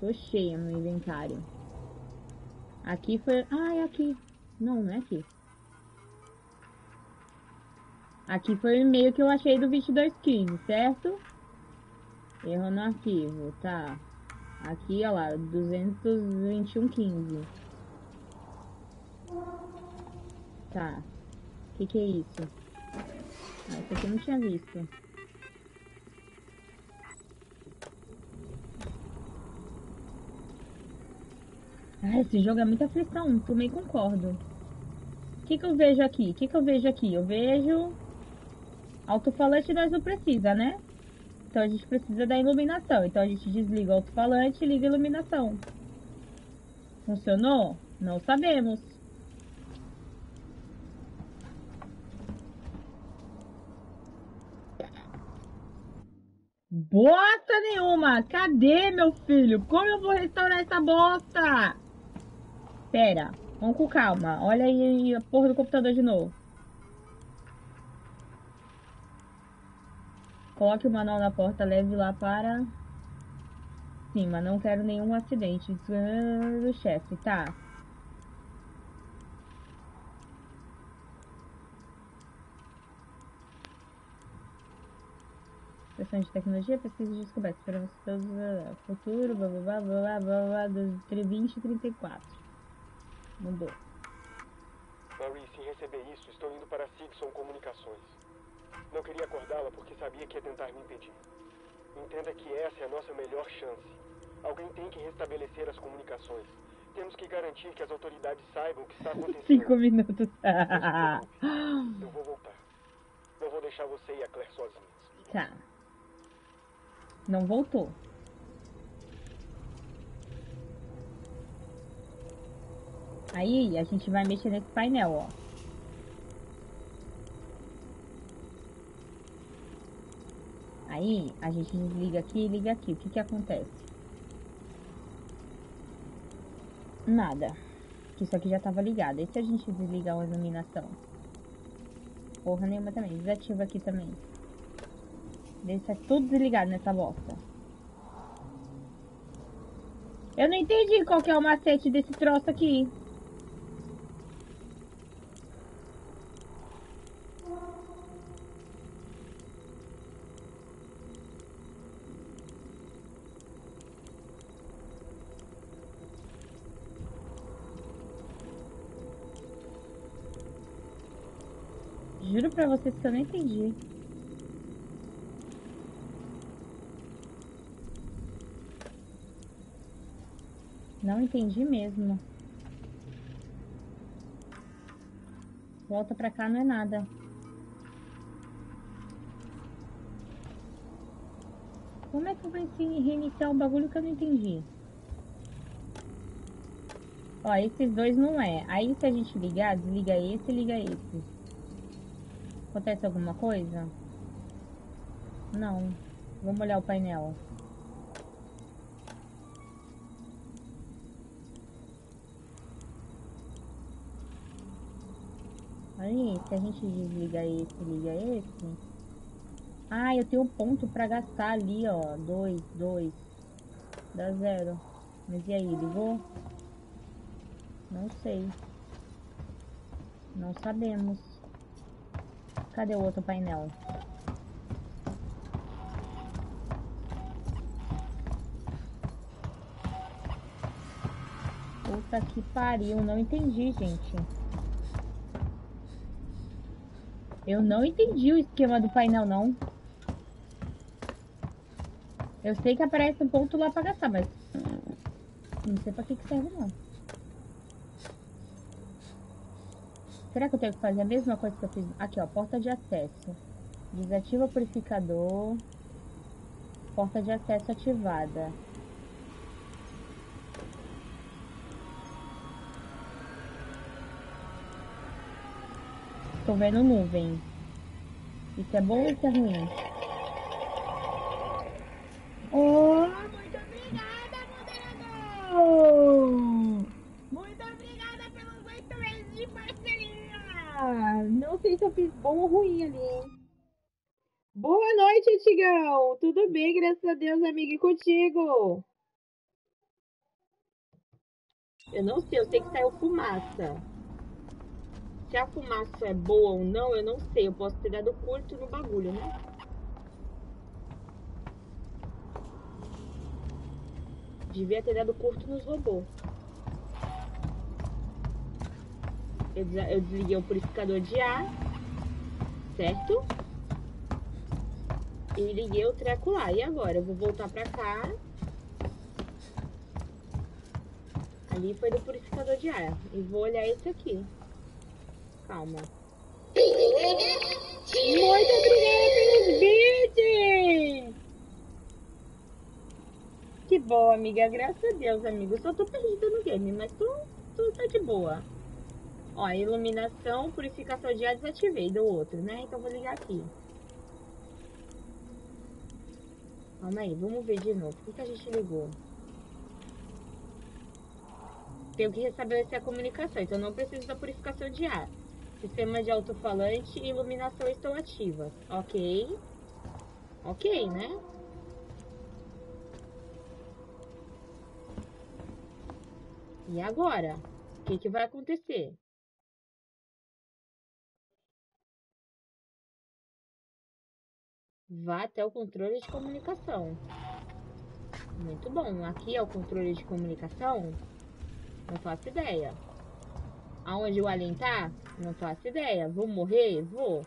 Tô cheia no inventário. Aqui foi. Ah, é aqui. Não, não é aqui. Aqui foi o e-mail que eu achei do 2215, certo? Erro no arquivo, tá. Aqui, ó lá, 22115. Tá. O que, que é isso? Ah, isso aqui eu não tinha visto. Ah, esse jogo é muita aflição, também concordo. O que, que eu vejo aqui? O que, que eu vejo aqui? Eu vejo. Alto-falante nós não precisa, né? Então a gente precisa da iluminação. Então a gente desliga o alto-falante e liga a iluminação. Funcionou? Não sabemos. Bosta nenhuma! Cadê, meu filho? Como eu vou restaurar essa bosta? Pera, vamos com calma. Olha aí a porra do computador de novo. Coloque o manual na porta, leve lá para cima. Não quero nenhum acidente. Ah, Do chefe, tá. Questão de tecnologia, pesquisa e descoberta. Esperamos todos ah, futuro, blá blá blá blá blá blá blá, do- entre 20 e 34. Mudou. Marie, se receber isso, estou indo para Sigson Comunicações. Não queria acordá-la porque sabia que ia tentar me impedir. Entenda que essa é a nossa melhor chance. Alguém tem que restabelecer as comunicações. Temos que garantir que as autoridades saibam o que está acontecendo. Cinco minutos. Eu vou voltar. Não vou deixar você e a Claire sozinhos. Tá. Não voltou. Aí a gente vai mexer nesse painel, ó. Aí a gente desliga aqui e liga aqui. O que que acontece? Nada. Que isso aqui já tava ligado. E se a gente desligar a iluminação? Porra nenhuma também. Desativa aqui também. Deixa tudo desligado nessa bosta. Eu não entendi qual que é o macete desse troço aqui. pra você porque eu não entendi. Não entendi mesmo. Volta pra cá não é nada. Como é que eu vou reiniciar um bagulho que eu não entendi? Ó, esses dois não é. Aí se a gente ligar, desliga esse e liga esse. Acontece alguma coisa? Não. Vamos olhar o painel. Aí, se a gente desliga esse liga esse. Ah, eu tenho ponto pra gastar ali, ó. Dois, dois. Dá zero. Mas e aí, ligou? Não sei. Não sabemos. Cadê o outro painel? Puta que pariu, não entendi, gente. Eu não entendi o esquema do painel, não. Eu sei que aparece um ponto lá pra gastar, mas... Não sei pra que que serve, não. Será que eu tenho que fazer a mesma coisa que eu fiz? Aqui, ó, porta de acesso. Desativa o purificador. Porta de acesso ativada. Tô vendo nuvem. Isso é bom ou isso é ruim? Oh, Bom ou ruim ali, hein? Boa noite, Tigão! Tudo bem, graças a Deus, amigo, e contigo? Eu não sei, eu sei que saiu fumaça. Se a fumaça é boa ou não, eu não sei. Eu posso ter dado curto no bagulho, né? Devia ter dado curto nos robôs. Eu desliguei o purificador de ar, certo? E liguei o treco lá. E agora? Eu vou voltar pra cá. Ali foi do purificador de ar. E vou olhar esse aqui. Calma. Muito obrigada pelos bits! Que boa, amiga. Graças a Deus, amigo. Só tô perdida no game, mas tô, tô tá de boa. Ó, iluminação, purificação de ar desativei do outro, né? Então vou ligar aqui. Calma aí, vamos ver de novo. Por que, a gente ligou? Tenho que restabelecer a comunicação, então não preciso da purificação de ar. Sistema de alto-falante e iluminação estão ativas. Ok. Ok, né? E agora? O que, que vai acontecer? Vá até o controle de comunicação. Muito bom. Aqui é o controle de comunicação? Não faço ideia. Aonde o alien tá? Não faço ideia. Vou morrer? Vou.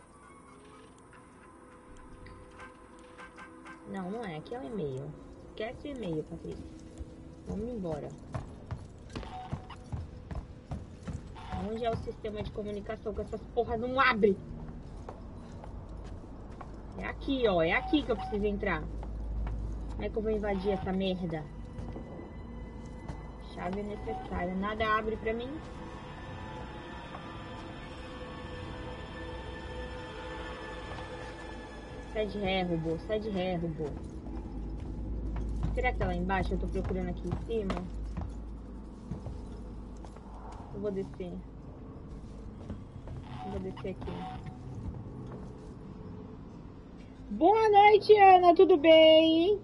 Não, não é. Aqui é o e-mail. Esquece o e-mail, Patrícia. Vamos embora. Onde é o sistema de comunicação que essas porra não abre? É aqui, ó. É aqui que eu preciso entrar. Como é que eu vou invadir essa merda? Chave necessária. Nada abre pra mim. Sai de ré, robô. Sai de ré, robô. Será que tá lá embaixo? Eu tô procurando aqui em cima. Eu vou descer. Eu vou descer aqui. Boa noite, Ana. Tudo bem?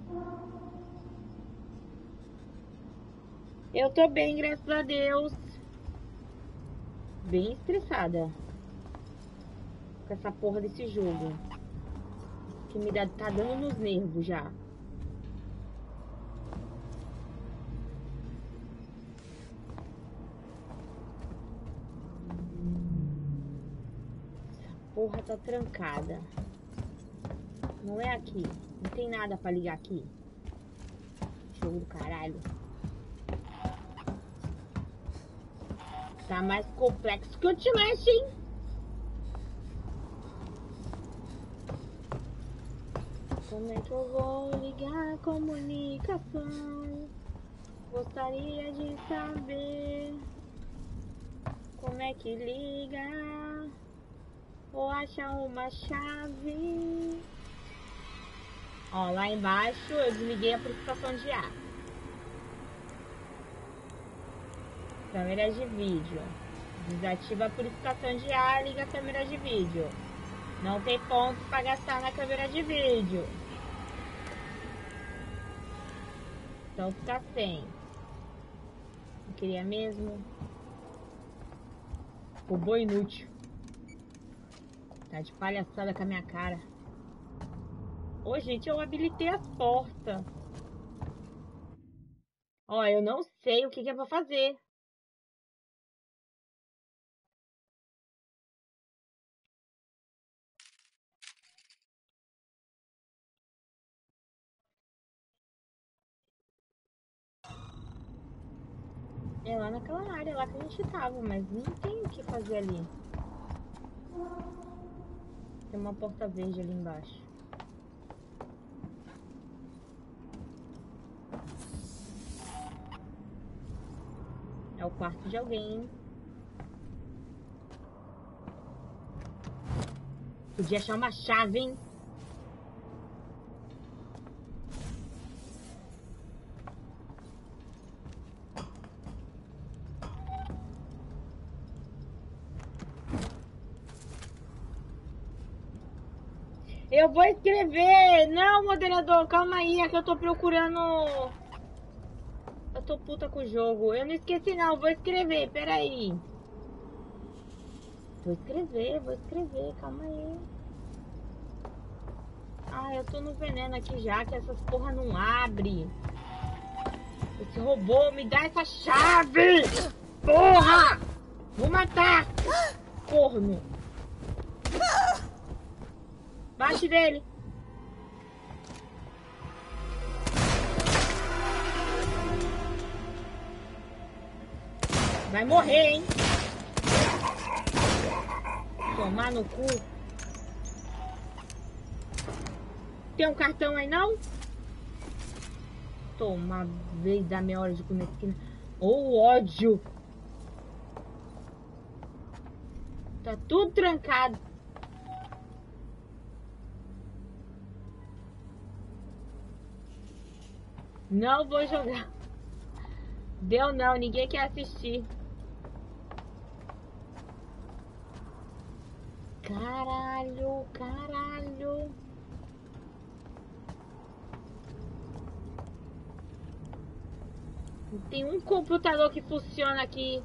Eu tô bem, graças a Deus. Bem estressada com essa porra desse jogo. Que me dá, tá dando nos nervos já. Essa porra tá trancada. Não é aqui. Não tem nada pra ligar aqui. Jogo do caralho. Tá mais complexo que o Outlast, hein? Como é que eu vou ligar a comunicação? Gostaria de saber como é que liga ou acha uma chave. Ó, lá embaixo eu desliguei a purificação de ar. Câmera de vídeo. Desativa a purificação de ar, liga a câmera de vídeo. Não tem pontos para gastar na câmera de vídeo. Então fica sem. Não queria mesmo. Robô inútil. Tá de palhaçada com a minha cara. Ô, gente, eu habilitei as portas. Ó, eu não sei o que, que é pra fazer. É lá naquela área lá que a gente tava, mas não tem o que fazer ali. Tem uma porta verde ali embaixo. É o quarto de alguém. Podia achar uma chave, hein? Eu vou escrever. Não, moderador, calma aí, é que eu tô procurando. Eu tô puta com o jogo. Eu não esqueci não, vou escrever, peraí. Vou escrever, vou escrever, calma aí. Ah, eu tô no veneno aqui já, que essas porra não abre. Esse robô, me dá essa chave! Porra! Vou matar! Corno! Bate dele! Vai morrer, hein? Tomar no cu. Tem um cartão aí, não? Toma, vez da minha hora de comer esquina. Ô, ódio! Tá tudo trancado. Não vou jogar. Deu não, ninguém quer assistir. Caralho, caralho. Tem um computador que funciona aqui.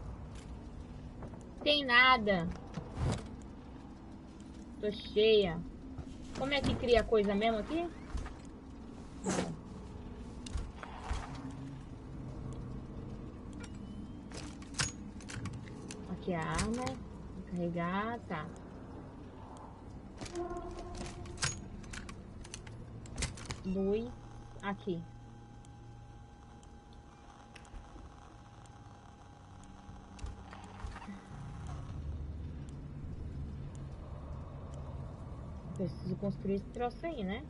Tem nada. Tô cheia. Como é que cria coisa mesmo aqui? Aqui a arma. Vou carregar, tá. Luz. Aqui. Preciso construir esse troço aí, né?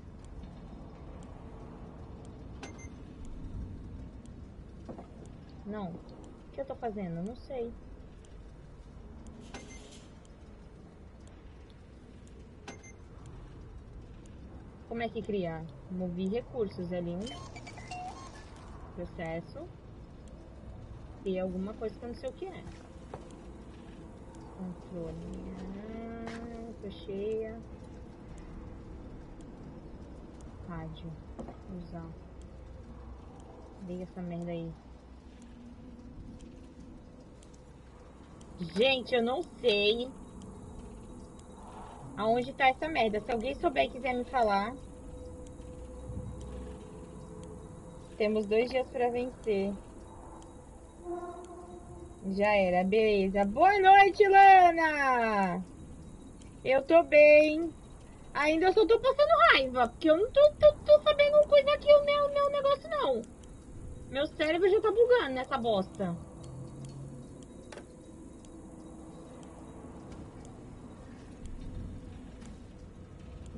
Não. O que eu tô fazendo? Não sei. Como é que cria? Mover recursos ali. Um processo. E alguma coisa que eu não sei o que é. Controle. Ah, tô cheia. Rádio. Usar. Liga essa merda aí. Gente, eu não sei aonde tá essa merda. Se alguém souber e quiser me falar. Temos dois dias pra vencer. Já era, beleza. Boa noite, Lana! Eu tô bem. Ainda só tô passando raiva, porque eu não tô, tô, tô sabendo coisa aqui o meu, meu negócio, não. Meu cérebro já tá bugando nessa bosta.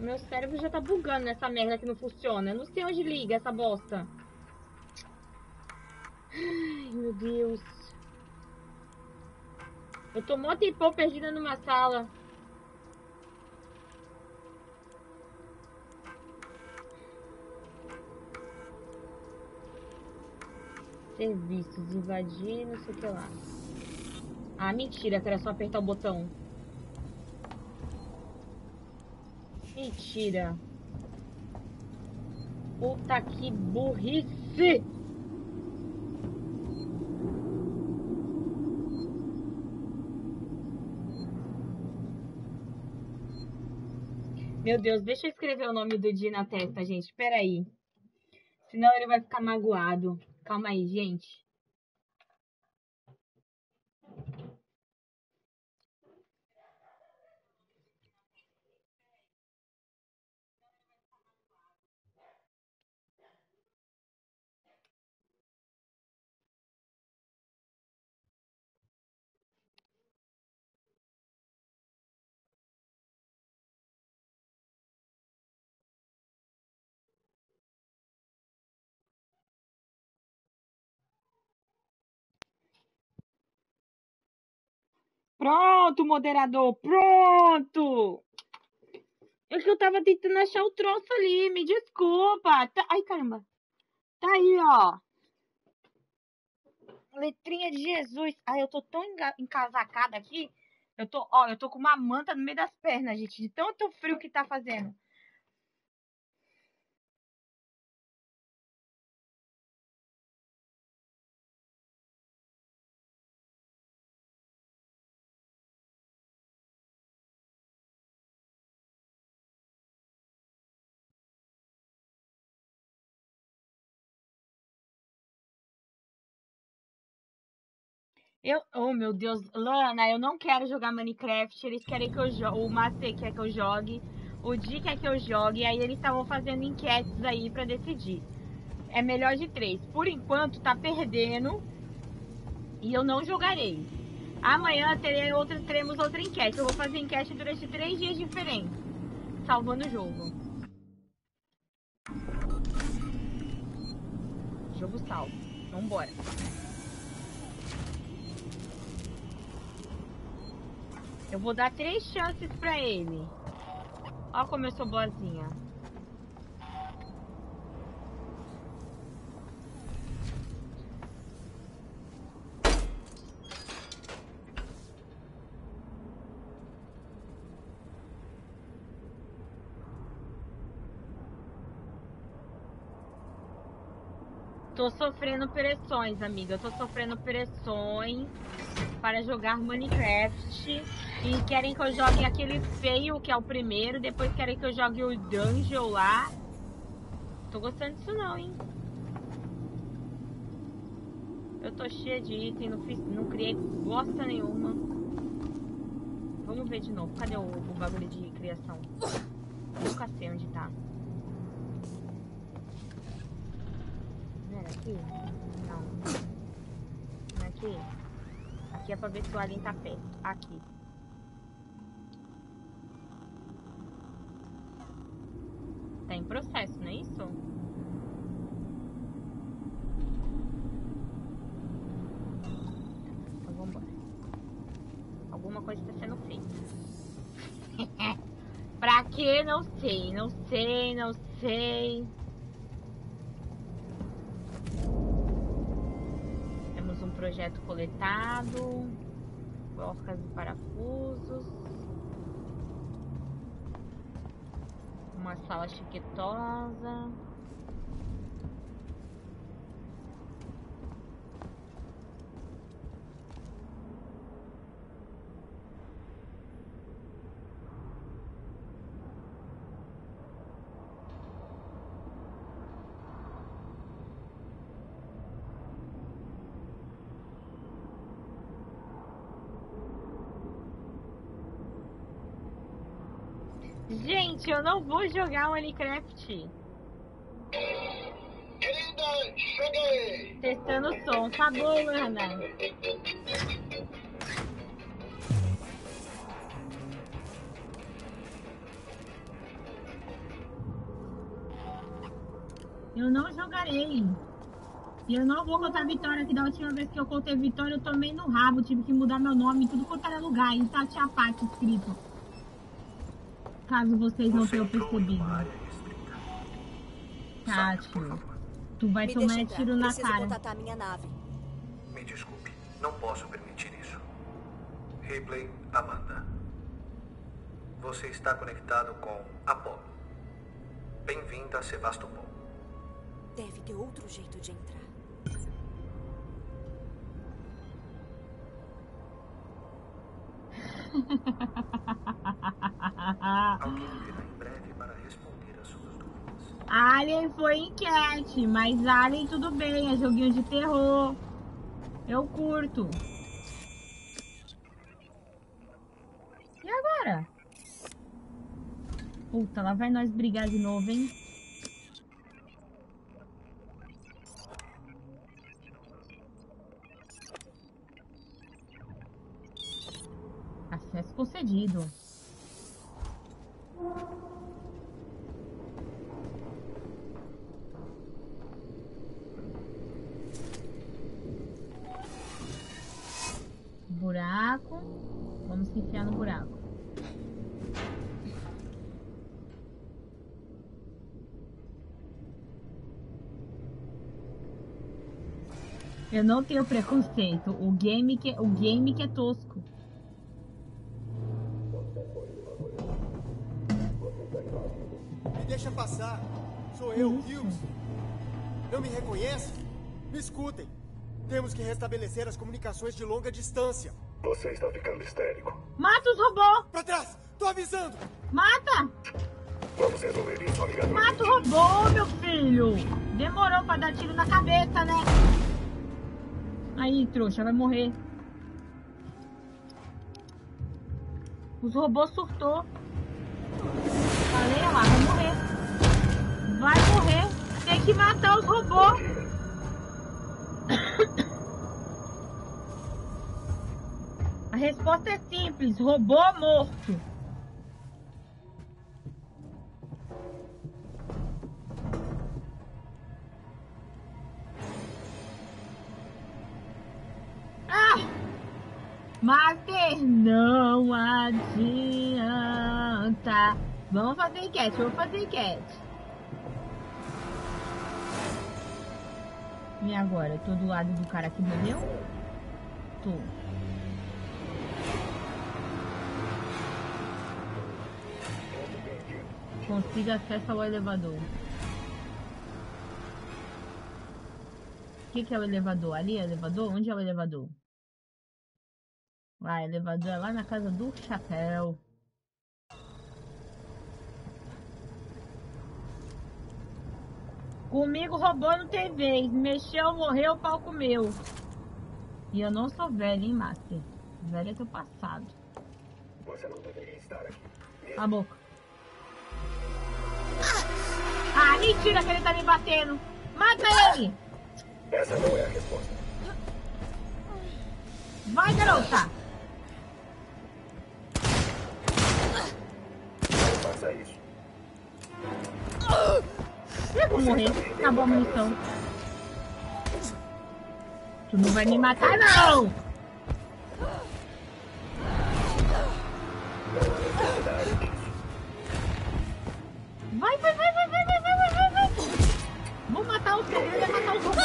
Meu cérebro já tá bugando nessa merda que não funciona. Eu não sei onde liga essa bosta. Ai, meu Deus. Eu tô mó tempão perdida numa sala. Serviços, invadir, não sei o que lá. Ah, mentira, que era só apertar o botão. Mentira. Puta que burrice! Meu Deus, deixa eu escrever o nome do Di na testa, gente. Pera aí. Senão ele vai ficar magoado. Calma aí, gente. Pronto, moderador, pronto! É que eu tava tentando achar o troço ali, me desculpa. Tá... Ai, caramba. Tá aí, ó. Letrinha de Jesus. Ai, eu tô tão enga- encasacada aqui. Eu tô, ó, eu tô com uma manta no meio das pernas, gente, de tanto frio que tá fazendo. Eu, oh meu Deus, Lana, eu não quero jogar Minecraft. Eles querem que eu jogue. O Macê quer que eu jogue. O Di quer que eu jogue. E aí eles estavam fazendo enquetes aí pra decidir. É melhor de três. Por enquanto tá perdendo. E eu não jogarei. Amanhã terei outra, teremos outra enquete. Eu vou fazer enquete durante três dias diferentes. Salvando o jogo. Jogo salvo. Vambora. Eu vou dar três chances pra ele. Ó como eu sou boazinha. Tô sofrendo pressões, amiga. Eu tô sofrendo pressões para jogar Minecraft. E querem que eu jogue aquele feio, que é o primeiro. Depois querem que eu jogue o Dungeon lá. Tô gostando disso não, hein? Eu tô cheia de item, não, fiz, não criei bosta nenhuma. Vamos ver de novo. Cadê o, o bagulho de criação? Nunca sei onde tá. Não era aqui? Não. Aqui? Aqui é pra ver se o alien tá perto. Aqui. Tá em processo, não é isso? Então vambora. Alguma coisa tá sendo feita. *laughs* pra quê? Não sei, não sei, não sei. Projeto coletado. Porcas e parafusos. Uma sala chiquetosa. Gente, eu não vou jogar Minecraft. Querida, cheguei! Testando o som. Tá bom, Ana. Eu não jogarei. E eu não vou contar vitória, que da última vez que eu contei vitória, eu tomei no rabo, tive que mudar meu nome, tudo quanto era lugar, e tá tinha parte escrito. Caso vocês não tenham percebido. Tati, por favor. tu vai Me tomar entrar. tiro na Preciso cara. contatar minha nave. Me desculpe, não posso permitir isso. Ripley, Amanda. Você está conectado com Apollo. Bem-vinda a Sebastopol. Deve ter outro jeito de entrar. *laughs* Alien foi enquete, mas Alien tudo bem, é joguinho de terror. Eu curto. E agora? Puta, lá vai nós brigar de novo, hein? Acesso concedido. Buraco. Vamos se enfiar no buraco. Eu não tenho preconceito. O game que, o game que é tosco. Me deixa passar. Sou eu, Hughes. Não me reconhece? Me escutem. Temos que restabelecer as comunicações de longa distância. Você está ficando histérico. Mata os robôs! Pra trás! Tô avisando! Mata! Vamos resolver isso amigadamente. Mata o robô, meu filho! Demorou pra dar tiro na cabeça, né? Aí, trouxa, vai morrer. Os robôs surtou. Falei, olha lá, vai morrer. Vai morrer. Tem que matar os robôs. *coughs* A resposta é simples. Robô morto. Adianta. Vamos fazer enquete, vamos fazer enquete. E agora? Eu tô do lado do cara que morreu? Tô. Consiga acesso ao elevador. O que, que é o elevador? Ali é o elevador? Onde é o elevador? Vai, elevador é lá na casa do chapéu. Comigo não tem vez. Mexeu, morreu, o pau comeu. E eu não sou velha, hein, Master? Velha é teu passado. Você não deveria estar aqui. Cala a boca. Ah, mentira que ele tá me batendo. Mata ele! Essa não é a resposta. Vai, garota! Faça isso. Eu vou morrer. Acabou a munição. Tu não vai me matar, não! Vai, vai, vai, vai, vai, vai, vai, vai, vai, vai. Vou matar o segredo é matar o robô.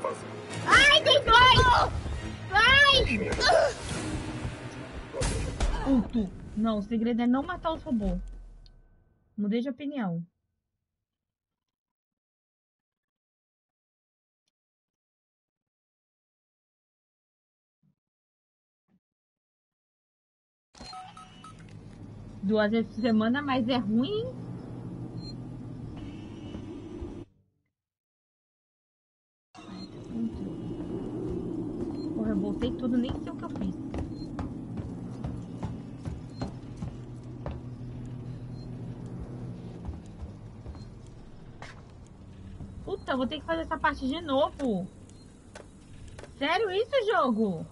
fazendo? Ai, tem dois! Vai! Puto. Não, o segredo é não matar os robôs. Mudei de opinião. Duas vezes por semana, mas é ruim. Porra, eu voltei tudo, nem sei o que eu fiz. Puta, eu vou ter que fazer essa parte de novo. Sério isso, jogo?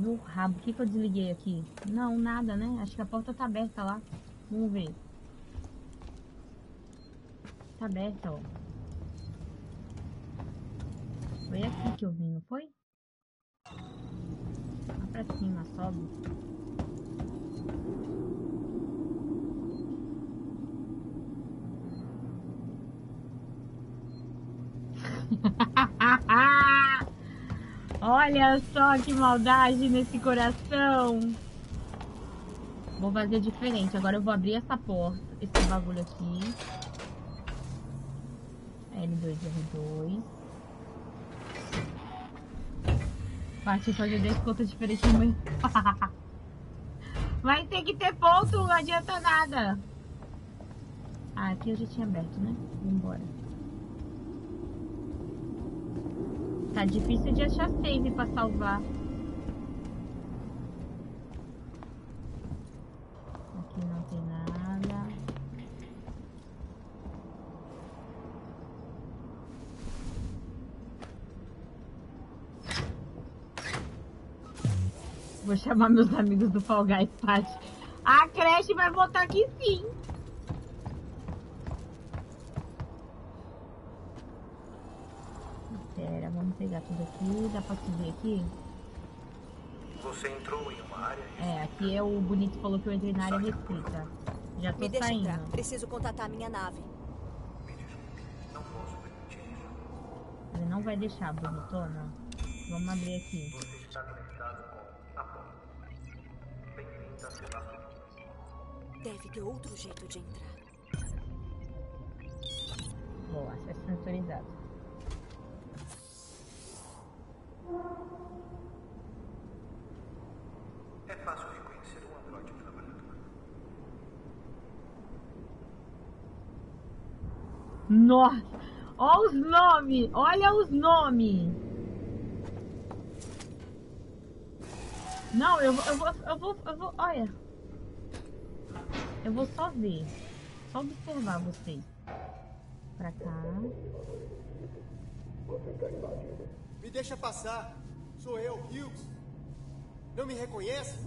Meu rabo, o que, que eu desliguei aqui? Não, nada, né? Acho que a porta tá aberta lá. Vamos ver. Tá aberta, ó. Foi aqui que eu vim, não foi? Lá pra cima, sobe. *laughs* Olha só que maldade nesse coração. Vou fazer diferente. Agora eu vou abrir essa porta, esse bagulho aqui. L2, R2. Parte fazer 10 contas diferentes no. Vai *laughs* ter que ter ponto, não adianta nada. Ah, aqui eu já tinha aberto, né? Vambora. Tá difícil de achar save pra salvar. Aqui não tem nada. Vou chamar meus amigos do Fall Guys Party. A creche vai voltar aqui sim. Pera, vamos pegar tudo aqui. Dá pra subir aqui? Você entrou em uma área É, aqui é o bonito falou que eu entrei na área restrita. Já tô Me deixa saindo. entrar. Preciso contatar minha nave. Me desculpe, não posso permitir isso. Ele não vai deixar, bonitona. Vamos abrir aqui. Você está conectado com a porta. A Sebastopol. Deve ter outro jeito de entrar. Boa, acesso sensorizado. É fácil reconhecer um androide de laboratório. Nossa! Olha os nomes! Olha os nomes! Não, eu, eu vou, eu vou, eu vou, olha. Eu vou só ver. Só observar vocês. Pra cá. Me deixa passar. Sou eu, Hughes. Não me reconhece?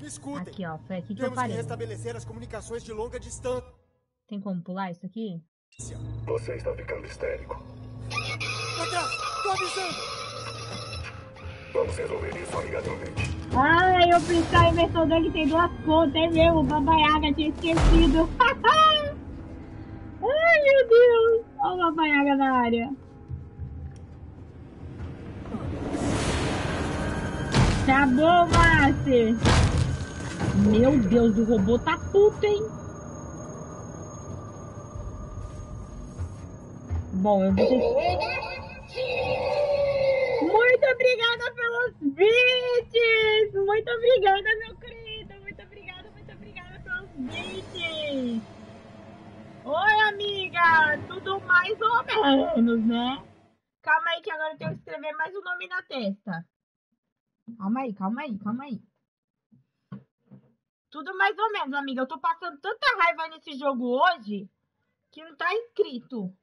Me escutem. Aqui, ó. Foi aqui que eu Temos que parei. restabelecer as comunicações de longa distância. Tem como pular isso aqui? Você está ficando histérico. Atrás! Tô avisando! Vamos resolver isso amigavelmente. Ai, eu pensava em Versodão que tem duas contas, é mesmo, babaiaga, tinha esquecido. *laughs* Ai, meu Deus. Olha o babaiaga na área. Bom, Márcia. Meu Deus, o robô tá puto, hein? Bom, eu vou ter... Muito obrigada pelos bits! Muito obrigada, meu querido! Muito obrigada, muito obrigada pelos bits! Oi, amiga! Tudo mais ou menos, né? Calma aí que agora eu tenho que escrever mais um nome na testa. Calma aí, calma aí, calma aí. Tudo mais ou menos, amiga. Eu tô passando tanta raiva nesse jogo hoje que não tá escrito.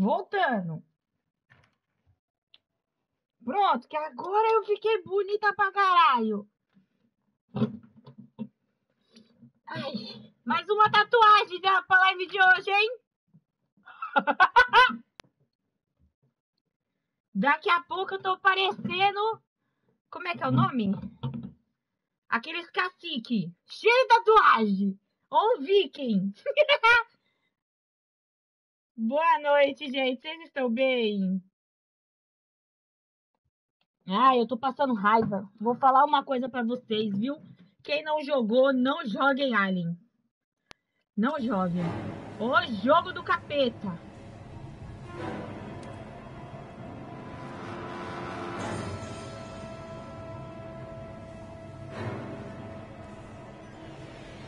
Voltando. Pronto, que agora eu fiquei bonita pra caralho. Ai, mais uma tatuagem pra live de hoje, hein? *laughs* Daqui a pouco eu tô parecendo. Como é que é o nome? Aqueles cacique. Cheio de tatuagem. Ou um viking. *laughs* Boa noite, gente. Vocês estão bem? Ah, eu tô passando raiva. Vou falar uma coisa para vocês, viu? Quem não jogou, não joguem, em Alien. Não jogue. O jogo do capeta.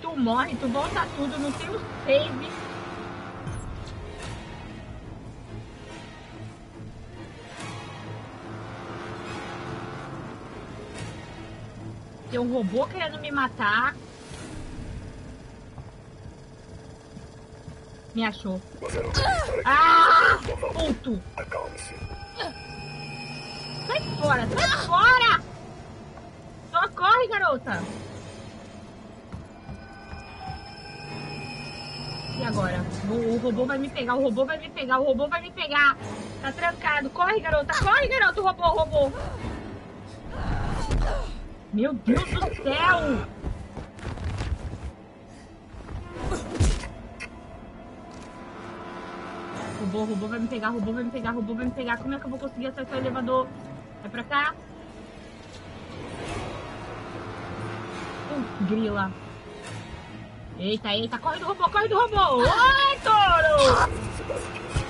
Tu morre, tu volta tudo, não tem o save. Tem um robô querendo me matar. Me achou. Ah! Puto! Sai fora, sai fora! Socorre, garota! E agora? O, o robô vai me pegar, o robô vai me pegar, o robô vai me pegar. Tá trancado. Corre, garota, corre, garota, o robô, o robô. Meu Deus do céu! Robô, robô vai me pegar, robô vai me pegar, robô vai me pegar. Como é que eu vou conseguir acessar o elevador? É pra cá? Uh, grila. Eita, eita, corre do robô, corre do robô! Ai, touro! Necessidade disso.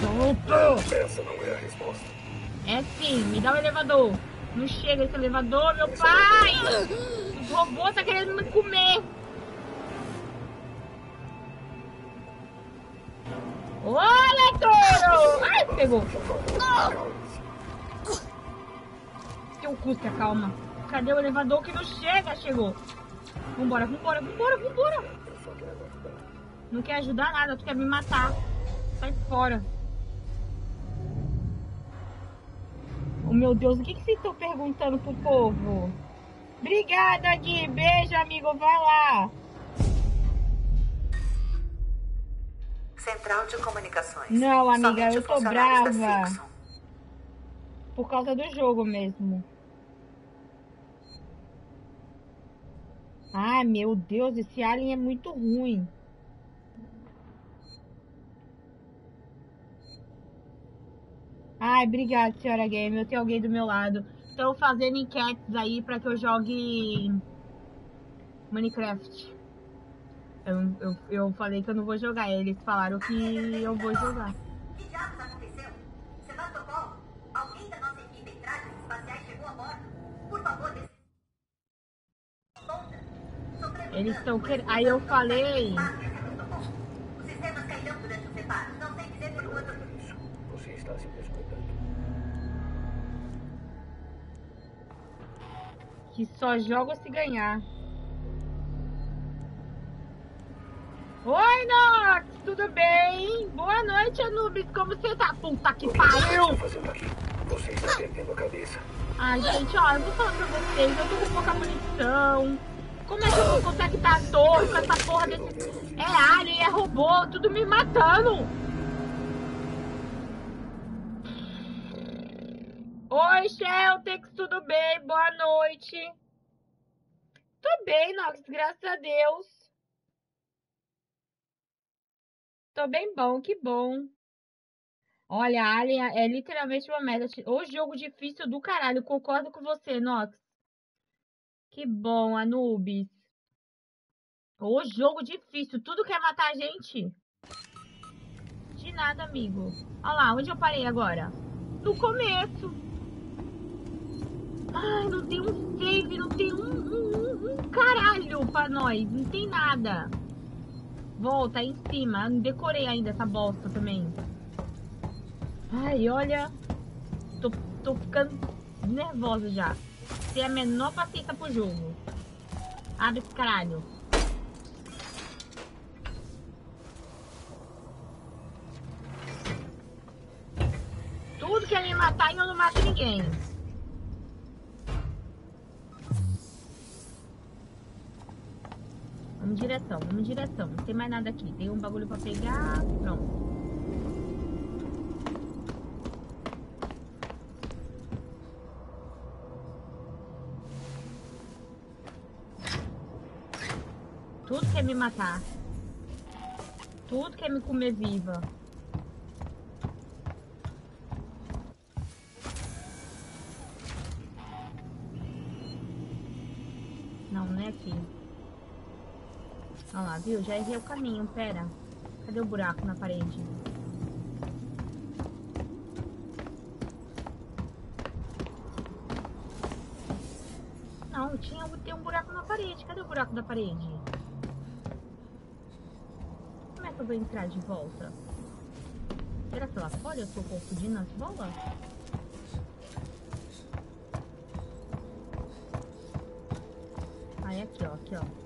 Solto! Essa não é a resposta. É sim, me dá o elevador. Não chega esse elevador, meu pai! O robô tá querendo me comer. Olha, touro! Ai, pegou. Acalme-se. Teu cu se acalma. Cadê o elevador que não chega? Chegou. Vambora, vambora, vambora, vambora. Não quer ajudar nada, tu quer me matar. Sai fora. Meu Deus, o que, que vocês estão perguntando pro povo? Obrigada, Gui. Beijo, amigo. Vai lá. Central de comunicações. Não, amiga, Somente eu tô brava. Por causa do jogo mesmo. Ai, meu Deus, esse alien é muito ruim. Ai, obrigada, senhora Game. Eu tenho alguém do meu lado. Estão fazendo enquetes aí pra que eu jogue Minecraft. Eu, eu, eu falei que eu não vou jogar. Eles falaram que eu vou jogar. Que diabos aconteceu? Sebastopol, alguém da nossa equipe em trajes espaciais chegou a bordo? Por favor, des... Responda. Sobrevivamos Eles estão querendo. Aí eu falei. Os sistemas cairão durante os reparos. Não sei dizer por quanto... Está se descuidando. Que só jogo se ganhar. Oi, Nox! Tudo bem? Boa noite, Anubis. Como você tá? Puta que O que você está pariu! fazendo aqui? Você está perdendo a cabeça. Ai, gente, ó, eu vou falar pra vocês. Eu tô com pouca munição. Como é que eu vou contactar a torre com essa porra desse... É alien, é robô, tudo me matando! Oi, Sheltex, tudo bem? Boa noite. Tô bem, Nox, graças a Deus. Tô bem bom, que bom. Olha, Alien é literalmente uma merda. O jogo difícil do caralho, concordo com você, Nox. Que bom, Anubis. O jogo difícil, tudo quer matar a gente. De nada, amigo. Olha lá, onde eu parei agora? No começo. Ai, não tem um save, não tem um, um, um- caralho pra nós. Não tem nada. Volta aí em cima. Eu não decorei ainda essa bosta também. Ai, olha. Tô, tô ficando nervosa já. Tem a menor paciência pro jogo. Abre esse caralho. Tudo quer me matar e eu não mato ninguém. Vamos direção, vamos direção. Não tem mais nada aqui. Tem um bagulho pra pegar. Pronto. Tudo quer me matar. Tudo quer me comer viva. Não, não é aqui. Olha lá, viu? Já errei o caminho, pera. Cadê o buraco na parede? Não, tinha tem um buraco na parede. Cadê o buraco da parede? Como é que eu vou entrar de volta? Será que ela pode? Eu tô confundindo as bolas? Aí aqui, ó, aqui, ó.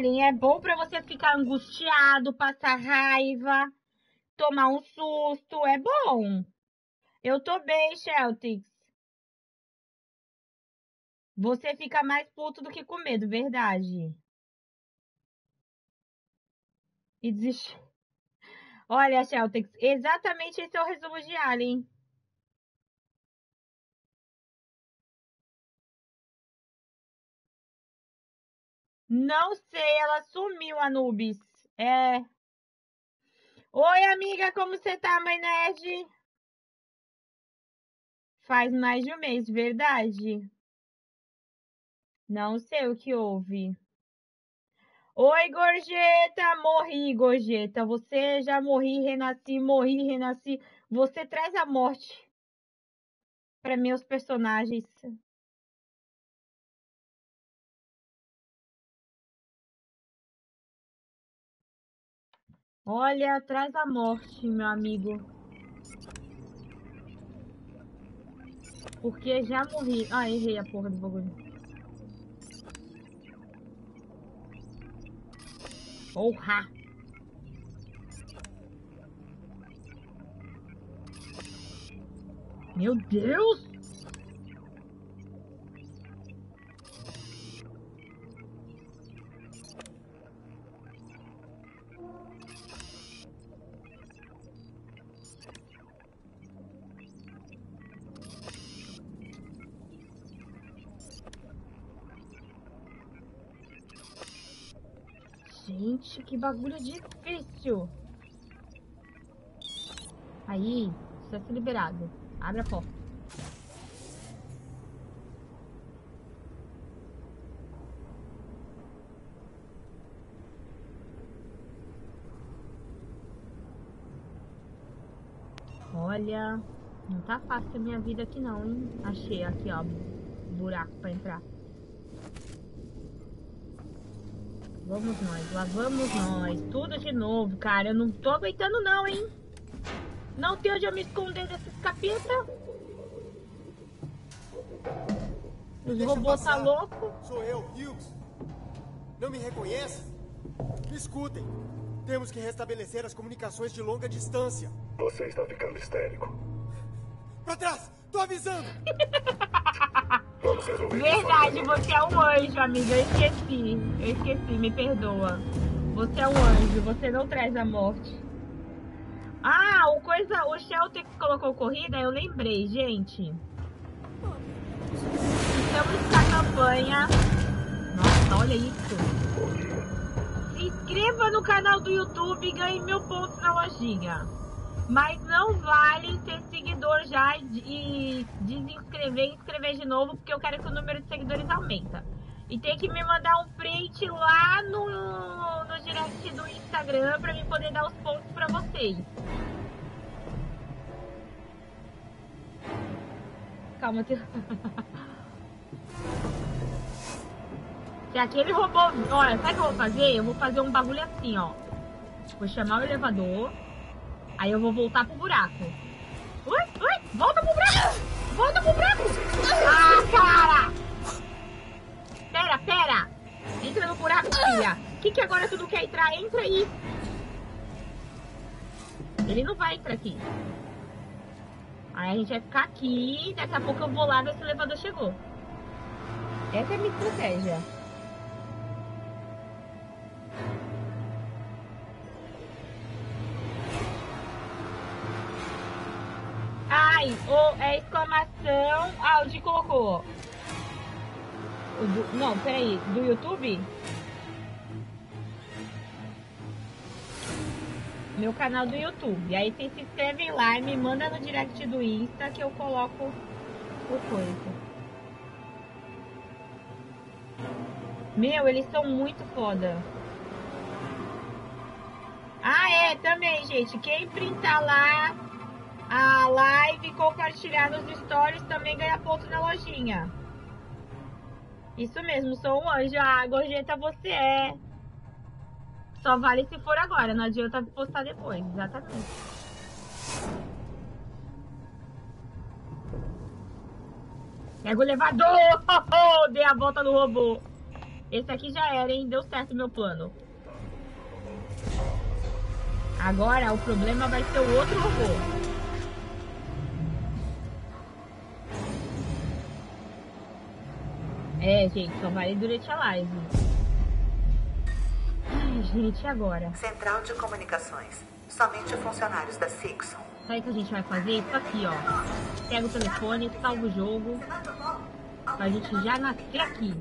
É bom pra você ficar angustiado, passar raiva, tomar um susto, é bom. Eu tô bem, Celtics. Você fica mais puto do que com medo, verdade. E desistir. Olha, Celtics, exatamente esse é o resumo de Alien. Não sei, ela sumiu, Anubis. É. Oi, amiga, como você tá, mãe Nerd? Faz mais de um mês, verdade? Não sei o que houve. Oi, Gorjeta! Morri, Gorjeta. Você já morri, renasci, morri, renasci. Você traz a morte para meus personagens. Olha, traz a morte, meu amigo. Porque já morri. Ah, errei a porra do bagulho. Porra! Meu Deus! Gente, que bagulho difícil. Aí, acesso liberado. Abre a porta. Olha, não tá fácil a minha vida aqui não, hein? Achei aqui, ó, buraco pra entrar. Vamos nós, lá vamos nós. Tudo de novo, cara. Eu não tô aguentando não, hein? Não tem onde eu me esconder desses capeta. Os robôs tá louco. Sou eu, Hughes. Não me reconhece? Me escutem. Temos que restabelecer as comunicações de longa distância. Você está ficando histérico. Pra trás! Tô avisando! *laughs* Vamos resolver isso Verdade, você é um anjo, amiga. Eu esqueci. Eu esqueci, me perdoa. Você é um anjo, você não traz a morte. Ah, o coisa, o Shelter que colocou corrida, eu lembrei, gente. Estamos na campanha. Nossa, olha isso. Se inscreva no canal do YouTube e ganhe mil pontos na lojinha. Mas não vale ser seguidor já e desinscrever e inscrever de novo, porque eu quero que o número de seguidores aumenta. E tem que me mandar um print lá no, no direct do Instagram pra mim poder dar os pontos pra vocês. Calma, tem... *laughs* Se aquele robô... Olha, sabe o que eu vou fazer? Eu vou fazer um bagulho assim, ó. Vou chamar o elevador. Aí eu vou voltar pro buraco. Ui, ui, volta pro buraco! Volta pro buraco! Ah, cara! Pera, pera! Entra no buraco, filha. O que, que agora tu não quer entrar? Entra aí. Ele não vai entrar aqui. Aí a gente vai ficar aqui. Daqui a pouco eu vou lá ver se o elevador chegou. Essa é a minha estratégia. Ai, o, é exclamação. De colocou. Do, não, peraí. Do YouTube? Meu canal do YouTube. Aí vocês se inscrevem lá e me manda no direct do Insta que eu coloco o coisa. Meu, eles são muito foda. Ah, é, também, gente. Quem printar lá a live compartilhar nos stories também ganha ponto na lojinha. Isso mesmo, sou um anjo. Ah, gorjeta você é. Só vale se for agora, não adianta postar depois, exatamente. Pega o elevador! *laughs* Dei a volta no robô. Esse aqui já era, hein? Deu certo meu plano. Agora o problema vai ser o outro robô. É, gente, só vale durante a live. Ai, gente, e agora? Central de comunicações. Somente funcionários da Sixon. Sabe o que a gente vai fazer? Isso aqui, ó. Pega o telefone, salva o jogo. Pra gente já nascer aqui.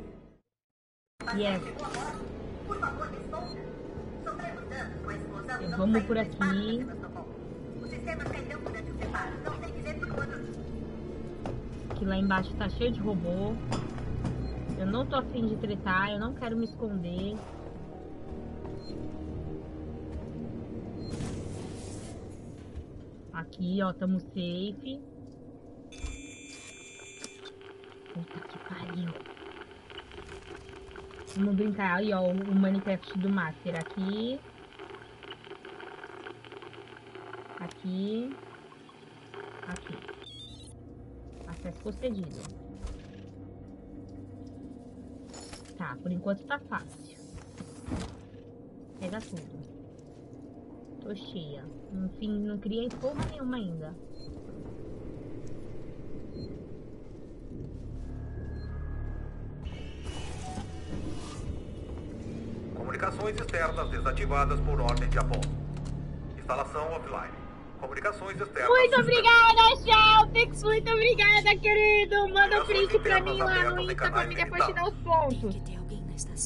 Yes. Por favor, responda. Sofremos danos com a explosão e Vamos por aqui. Que lá embaixo tá cheio de robô. Eu não tô afim de tretar, eu não quero me esconder. Aqui, ó, tamo safe. Puta que pariu. Vamos brincar aí, ó, o Minecraft do Master aqui. Aqui. Aqui. Acesso concedido. Tá, por enquanto tá fácil. Pega tudo. Tô cheia. Enfim, não criei porra nenhuma ainda. Comunicações externas desativadas por ordem de Apollo. Instalação offline. Comunicações externas. Muito obrigada, Sheltex! Muito obrigada, querido! Manda um print pra mim lá no Insta pra mim depois te dar os pontos.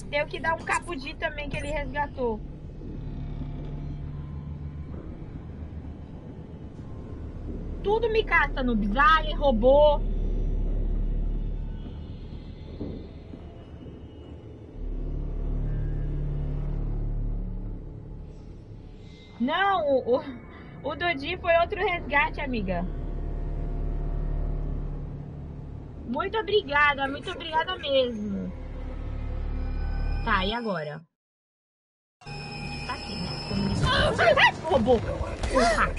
Tenho que dar um capudi também que ele resgatou. Tudo me caça no Bizarre, robô. Não, o, o, Dodi foi outro resgate, amiga. Muito obrigada, muito obrigada mesmo. Tá, e agora? Tá aqui, né? Comunicação. Robô! Porra!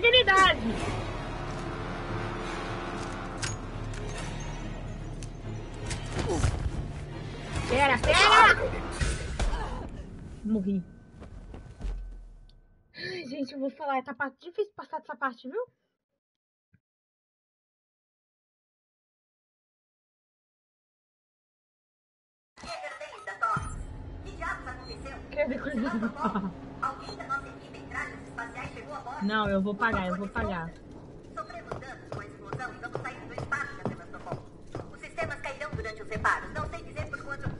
Dignidade. Pera, pera! Morri. Ai, gente, eu vou falar, tá pa- difícil passar dessa parte, viu? Torre. Que coisa Sebastopol, alguém da nossa equipe em trajes espaciais chegou a bordo? Não, eu vou pagar, eu vou pagar. Sofremos danos com a explosão e vamos sair do espaço da Sebastopol. Os sistemas cairão durante os reparos. Não sei dizer por quanto. O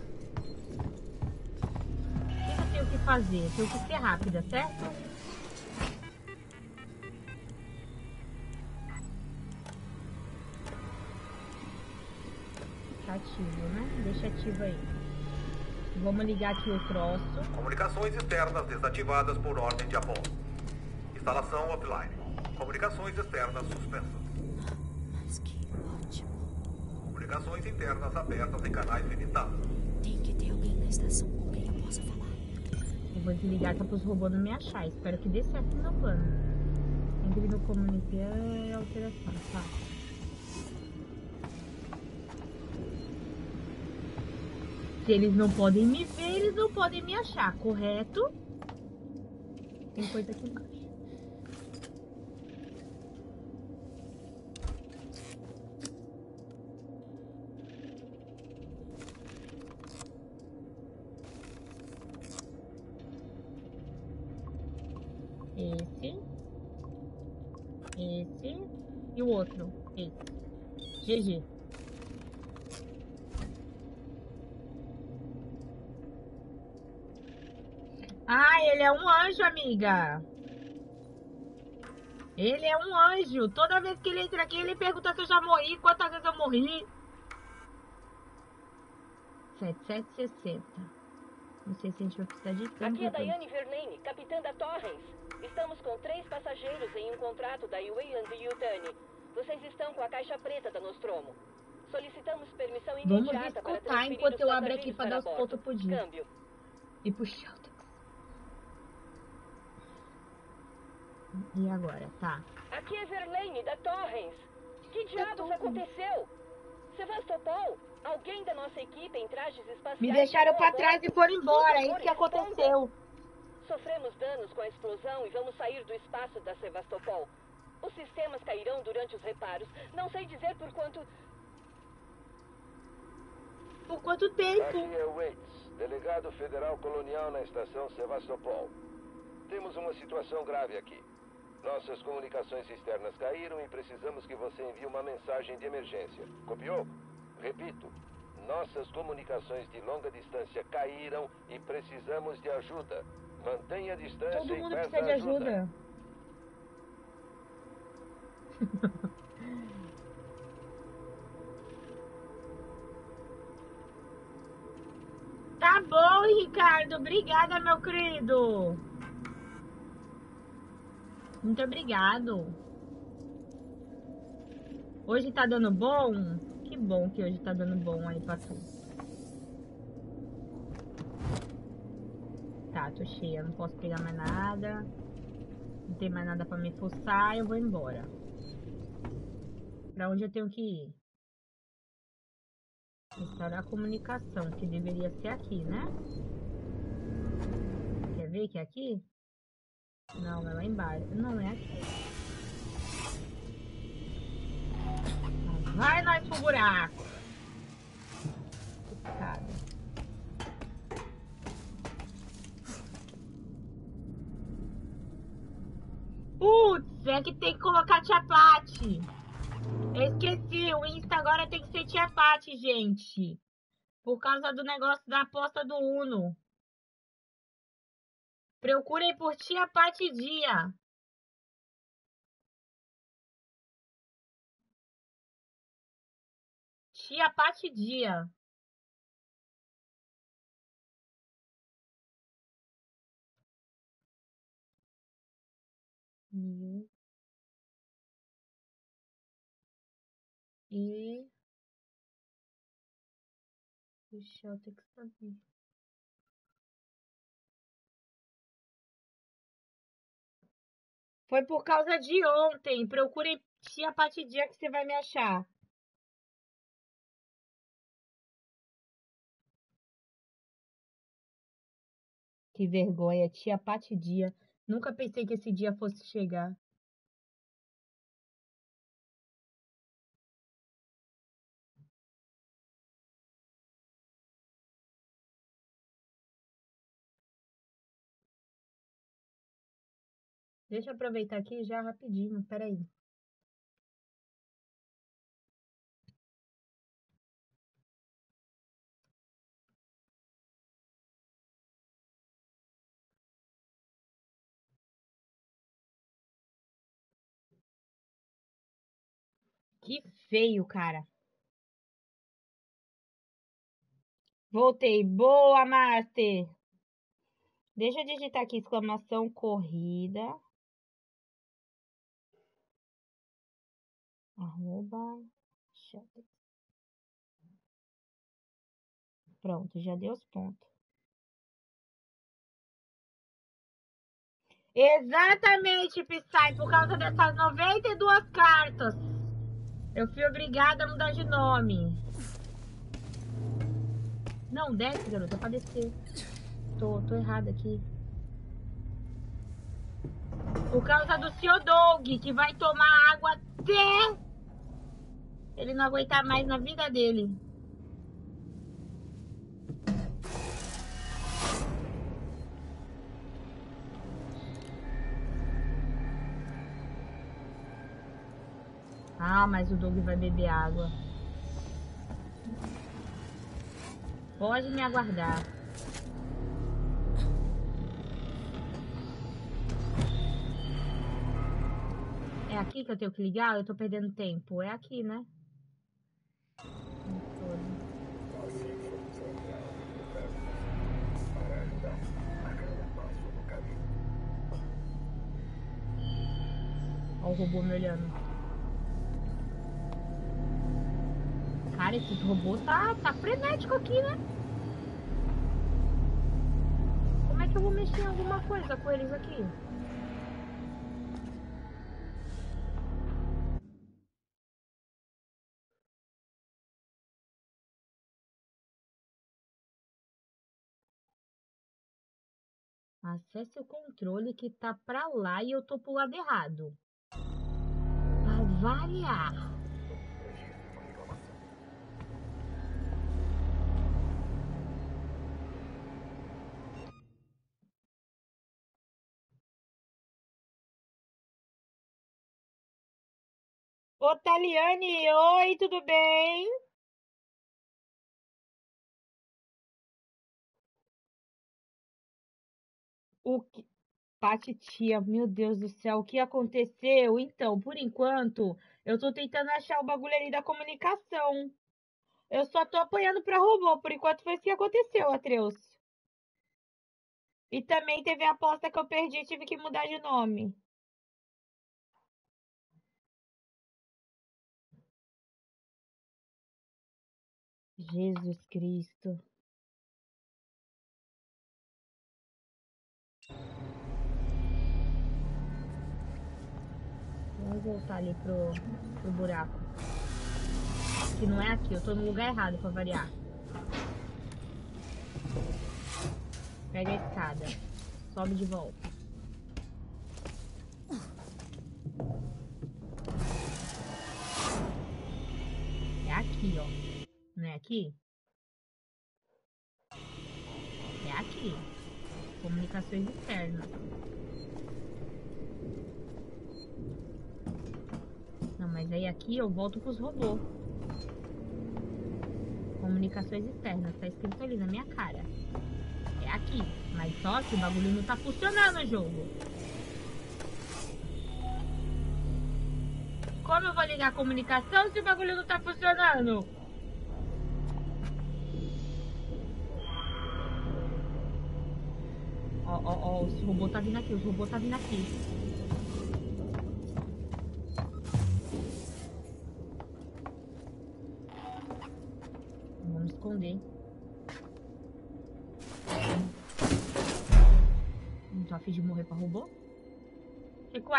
que eu tenho que fazer? Eu tenho que ser rápida, certo? Tá ativo, né? Deixa ativo aí. Vamos ligar aqui o troço. Comunicações externas desativadas por ordem de Apollo. Instalação offline. Comunicações externas suspensas. Mas que ótimo. Comunicações internas abertas em canais limitados. Tem que ter alguém na estação com quem eu possa falar. Eu vou desligar que é pros robôs não me achar. Espero que dê certo no meu plano. Entre no comunicar e alteração, tá? Se eles não podem me ver, eles não podem me achar, correto? Tem coisa aqui embaixo. Sim. GG. Ah, ele é um anjo, amiga. Ele é um anjo. Toda vez que ele entra aqui, ele pergunta se eu já morri, quantas vezes eu morri. 7760. Não sei se a gente vai precisar de tempo. Aqui é Daiane Verlaine, capitã da Torrens. Estamos com três passageiros em um contrato da Wayland Yutani. Vocês estão com a caixa preta da Nostromo. Solicitamos permissão Vamos imediata para escutar enquanto eu abro aqui pra dar os pontos pro. Câmbio. E pro Sheltex. E agora? Tá. Aqui é Verlaine, da Torrens. Que diabos aconteceu? Sevastopol, alguém da nossa equipe em trajes espaciais... Me deixaram chegou pra a trás e foram embora. É isso que aconteceu. Sofremos danos com a explosão e vamos sair do espaço da Sevastopol. Os sistemas cairão durante os reparos. Não sei dizer por quanto... Por quanto tempo? Aqui é Waits, delegado federal colonial na estação Sevastopol. Temos uma situação grave aqui. Nossas comunicações externas caíram e precisamos que você envie uma mensagem de emergência. Copiou? Repito, nossas comunicações de longa distância caíram e precisamos de ajuda. Mantenha a distância Todo e mundo precisa de ajuda. Tá bom, Ricardo. Obrigada, meu querido. Muito obrigado. Hoje tá dando bom? Que bom que hoje tá dando bom aí pra tu. Tá, tô cheia, não posso pegar mais nada. Não tem mais nada pra me fuçar, eu vou embora. Pra onde eu tenho que ir? Restaurar a comunicação, que deveria ser aqui, né? Quer ver que é aqui? Não, é lá embaixo. Não, é aqui. Vai nós pro buraco. Escada. Putz, é que tem que colocar tia Pati. Esqueci, o Insta agora tem que ser tia Pati, gente. Por causa do negócio da aposta do Uno. Procurem por tia Pati Dia. Tia Pati Dia. Mil. E. Ter que saber. Foi por causa de ontem. Procurem Tia Pati Dia que você vai me achar. Que vergonha, Tia Pati Dia. Nunca pensei que esse dia fosse chegar. Deixa eu aproveitar aqui já rapidinho, peraí. Que feio, cara. Voltei. Boa, Master. Deixa eu digitar aqui exclamação corrida. Arroba. Pronto, já deu os pontos. Exatamente, Psy, por causa dessas 92 cartas. Eu fui obrigada a mudar de nome. Não, desce, garota, pra descer. Tô, tô errada aqui. Por causa do seu Doug, que vai tomar água até ele não aguentar mais na vida dele. Ah, mas o Doug vai beber água. Pode me aguardar. É aqui que eu tenho que ligar? Eu tô perdendo tempo. É aqui, né? O robô me olhando. Cara, esse robô tá, tá frenético aqui, né? Como é que eu vou mexer em alguma coisa com eles aqui? Acesse o controle que tá pra lá e eu tô pro lado errado. Variar. Ô, Taliane, oi, tudo bem? O que... Patitia, meu Deus do céu, o que aconteceu? Então, por enquanto, eu tô tentando achar o bagulho ali da comunicação. Eu só tô apanhando pra robô, por enquanto foi isso que aconteceu, Atreus. E também teve a aposta que eu perdi, tive que mudar de nome. Jesus Cristo. Vamos voltar ali pro, pro buraco. Que não é aqui, eu tô no lugar errado pra variar. Pega a escada. Sobe de volta. É aqui, ó. Não é aqui? É aqui. Comunicações externas. Não, mas aí aqui eu volto pros robôs. Comunicações externas. Tá escrito ali na minha cara. É aqui. Mas só que o bagulho não tá funcionando jogo. Como eu vou ligar a comunicação se o bagulho não tá funcionando? Ó, ó, ó, os robô tá vindo aqui, os robô tá vindo aqui.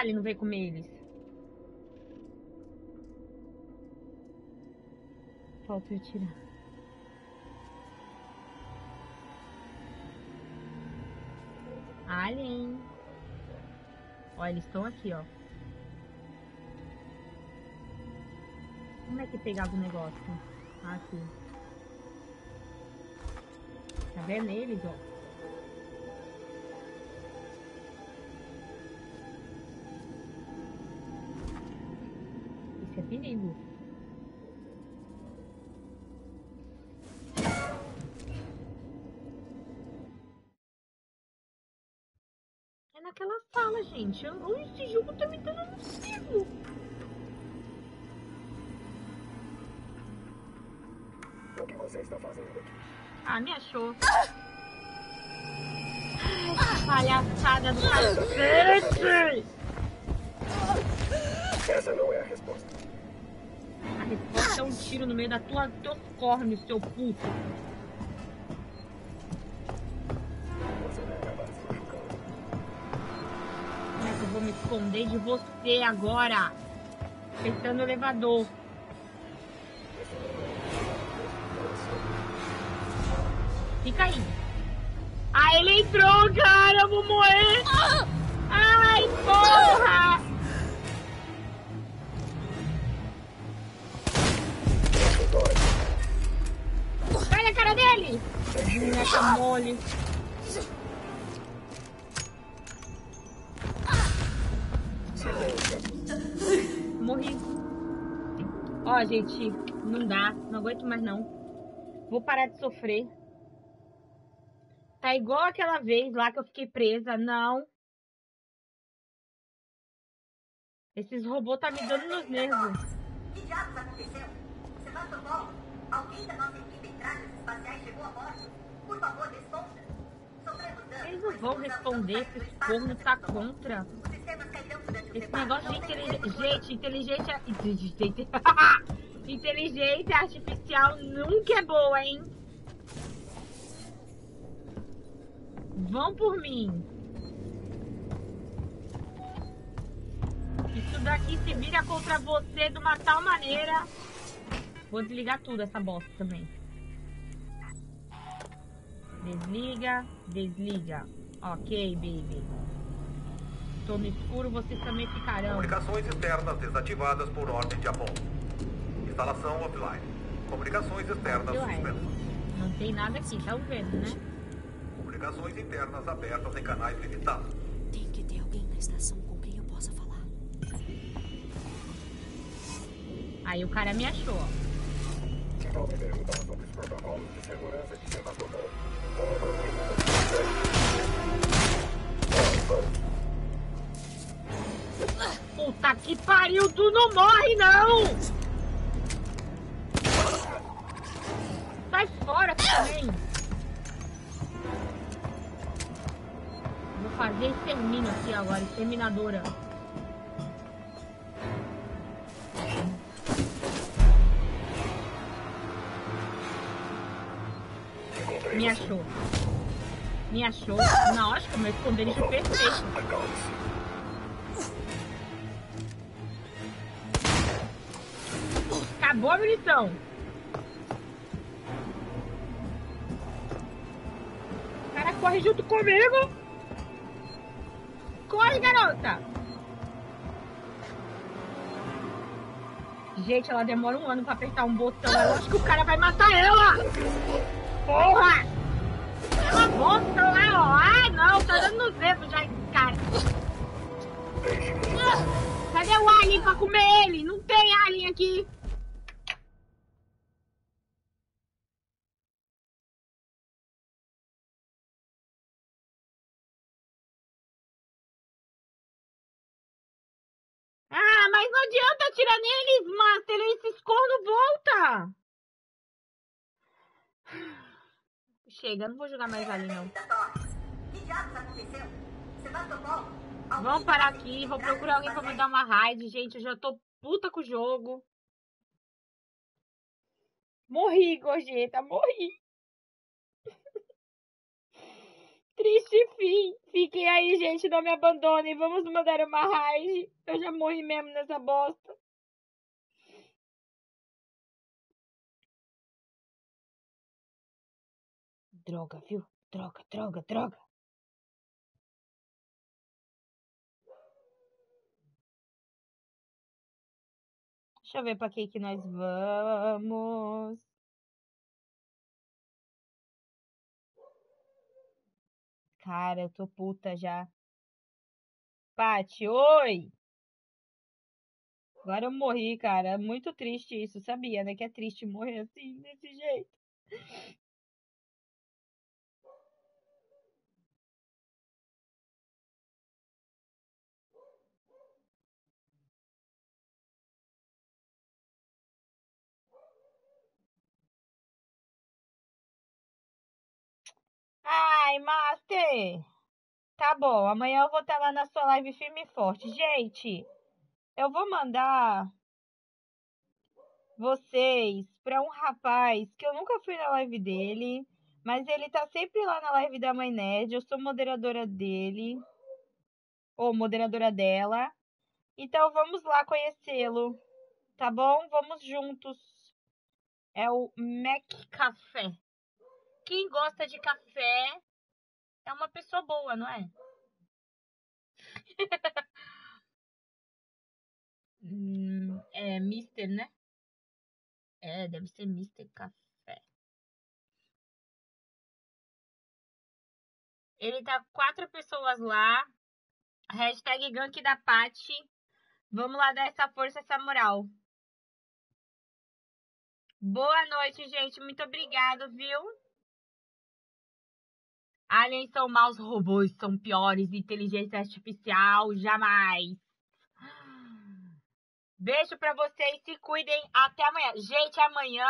Alien não veio comer eles? Falta eu tirar. Alien. Ó, eles estão aqui, ó. Como é que pegava o negócio? Ah, aqui. Tá vendo eles, ó? Isso é perigo. É naquela sala, gente. Eu- Esse jogo tá me dando um cego. O que você está fazendo aqui? Ah, me achou. Que palhaçada do cacete! Essa não é a resposta. Resposta é um tiro no meio da tua, cornos, seu puto. Como é que eu vou me esconder de você agora? Apertando o elevador. Fica aí. Ah, ele entrou, cara! Eu vou morrer! Ai, porra! Boneca mole. Morri. Ó, gente, não dá. Não aguento mais, não. Vou parar de sofrer. Tá igual aquela vez lá que eu fiquei presa. Não. Esses robôs tá me dando nos nervos. Que diabos aconteceu? Sebastopol, alguém da nossa equipe espaciais chegou a bordo? Eles não vão responder se esse corno tá contra. O Esse negócio de inteligência. Gente, inteligência. Inteligência. *laughs* inteligência artificial nunca é boa, hein? Vão por mim. Isso daqui se vira contra você de uma tal maneira. Vou desligar tudo essa bosta também. Desliga, desliga. Ok, baby. Tô no escuro, vocês também ficarão. Comunicações externas desativadas por ordem de Apollo. Instalação offline. Comunicações externas suspensas. Não tem nada aqui, tá vendo, né? Comunicações internas abertas em canais limitados. Tem que ter alguém na estação com quem eu possa falar. Aí o cara me achou, dados dos protocolos de segurança. Puta que pariu, tu não morre não! Sai fora também! Vou fazer extermínio aqui agora, exterminadora. Me achou. Me achou. Não, acho que o meu esconderijo perfeito. Acabou a munição. O cara corre junto comigo. Corre, garota. Gente, ela demora um ano pra apertar um botão. Eu acho que o cara vai matar ela. Porra! Ela volta lá, ó. Ah, não. Tá dando nos dedos já esse cara. Ah, Cadê o alien pra comer ele? Não tem alien aqui. Ah, mas não adianta atirar neles, Master. Esses corno volta. Chega, não vou jogar mais ali não. Alguém Vamos parar nossa aqui, vou procurar alguém pra me dar uma raid, gente. Eu já tô puta com o jogo. Morri, Gorjeta, morri. *laughs* Triste fim. Fiquem aí, gente, não me abandonem. Vamos mandar uma raid. Eu já morri mesmo nessa bosta. Droga, viu? Droga, droga, droga. Deixa eu ver pra que que nós vamos. Cara, eu tô puta já. Pati, oi! Agora eu morri, cara. É muito triste isso, sabia, né? Que é triste morrer assim, desse jeito. Ai, Master! Tá bom, amanhã eu vou estar lá na sua live firme e forte. Gente, eu vou mandar vocês pra um rapaz que eu nunca fui na live dele, mas ele tá sempre lá na live da Mãe Nerd. Eu sou moderadora dele, ou moderadora dela. Então vamos lá conhecê-lo, tá bom? Vamos juntos. É o Mac Café. Quem gosta de café é uma pessoa boa, não é? Hum, é Mister, né? É, deve ser Mister Café. Ele tá quatro pessoas lá. Hashtag gank da Paty. Vamos lá dar essa força, essa moral. Boa noite, gente. Muito obrigado, viu? Aliens são maus, robôs são piores, inteligência artificial, jamais. Beijo pra vocês, se cuidem. Até amanhã. Gente, amanhã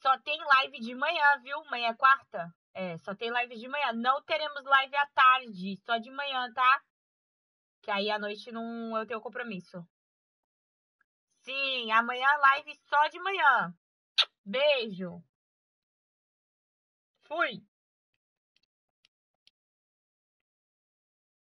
só tem live de manhã, viu? Amanhã é quarta? É, só tem live de manhã. Não teremos live à tarde, só de manhã, tá? Que aí à noite não eu tenho compromisso. Sim, amanhã live só de manhã. Beijo. Fui.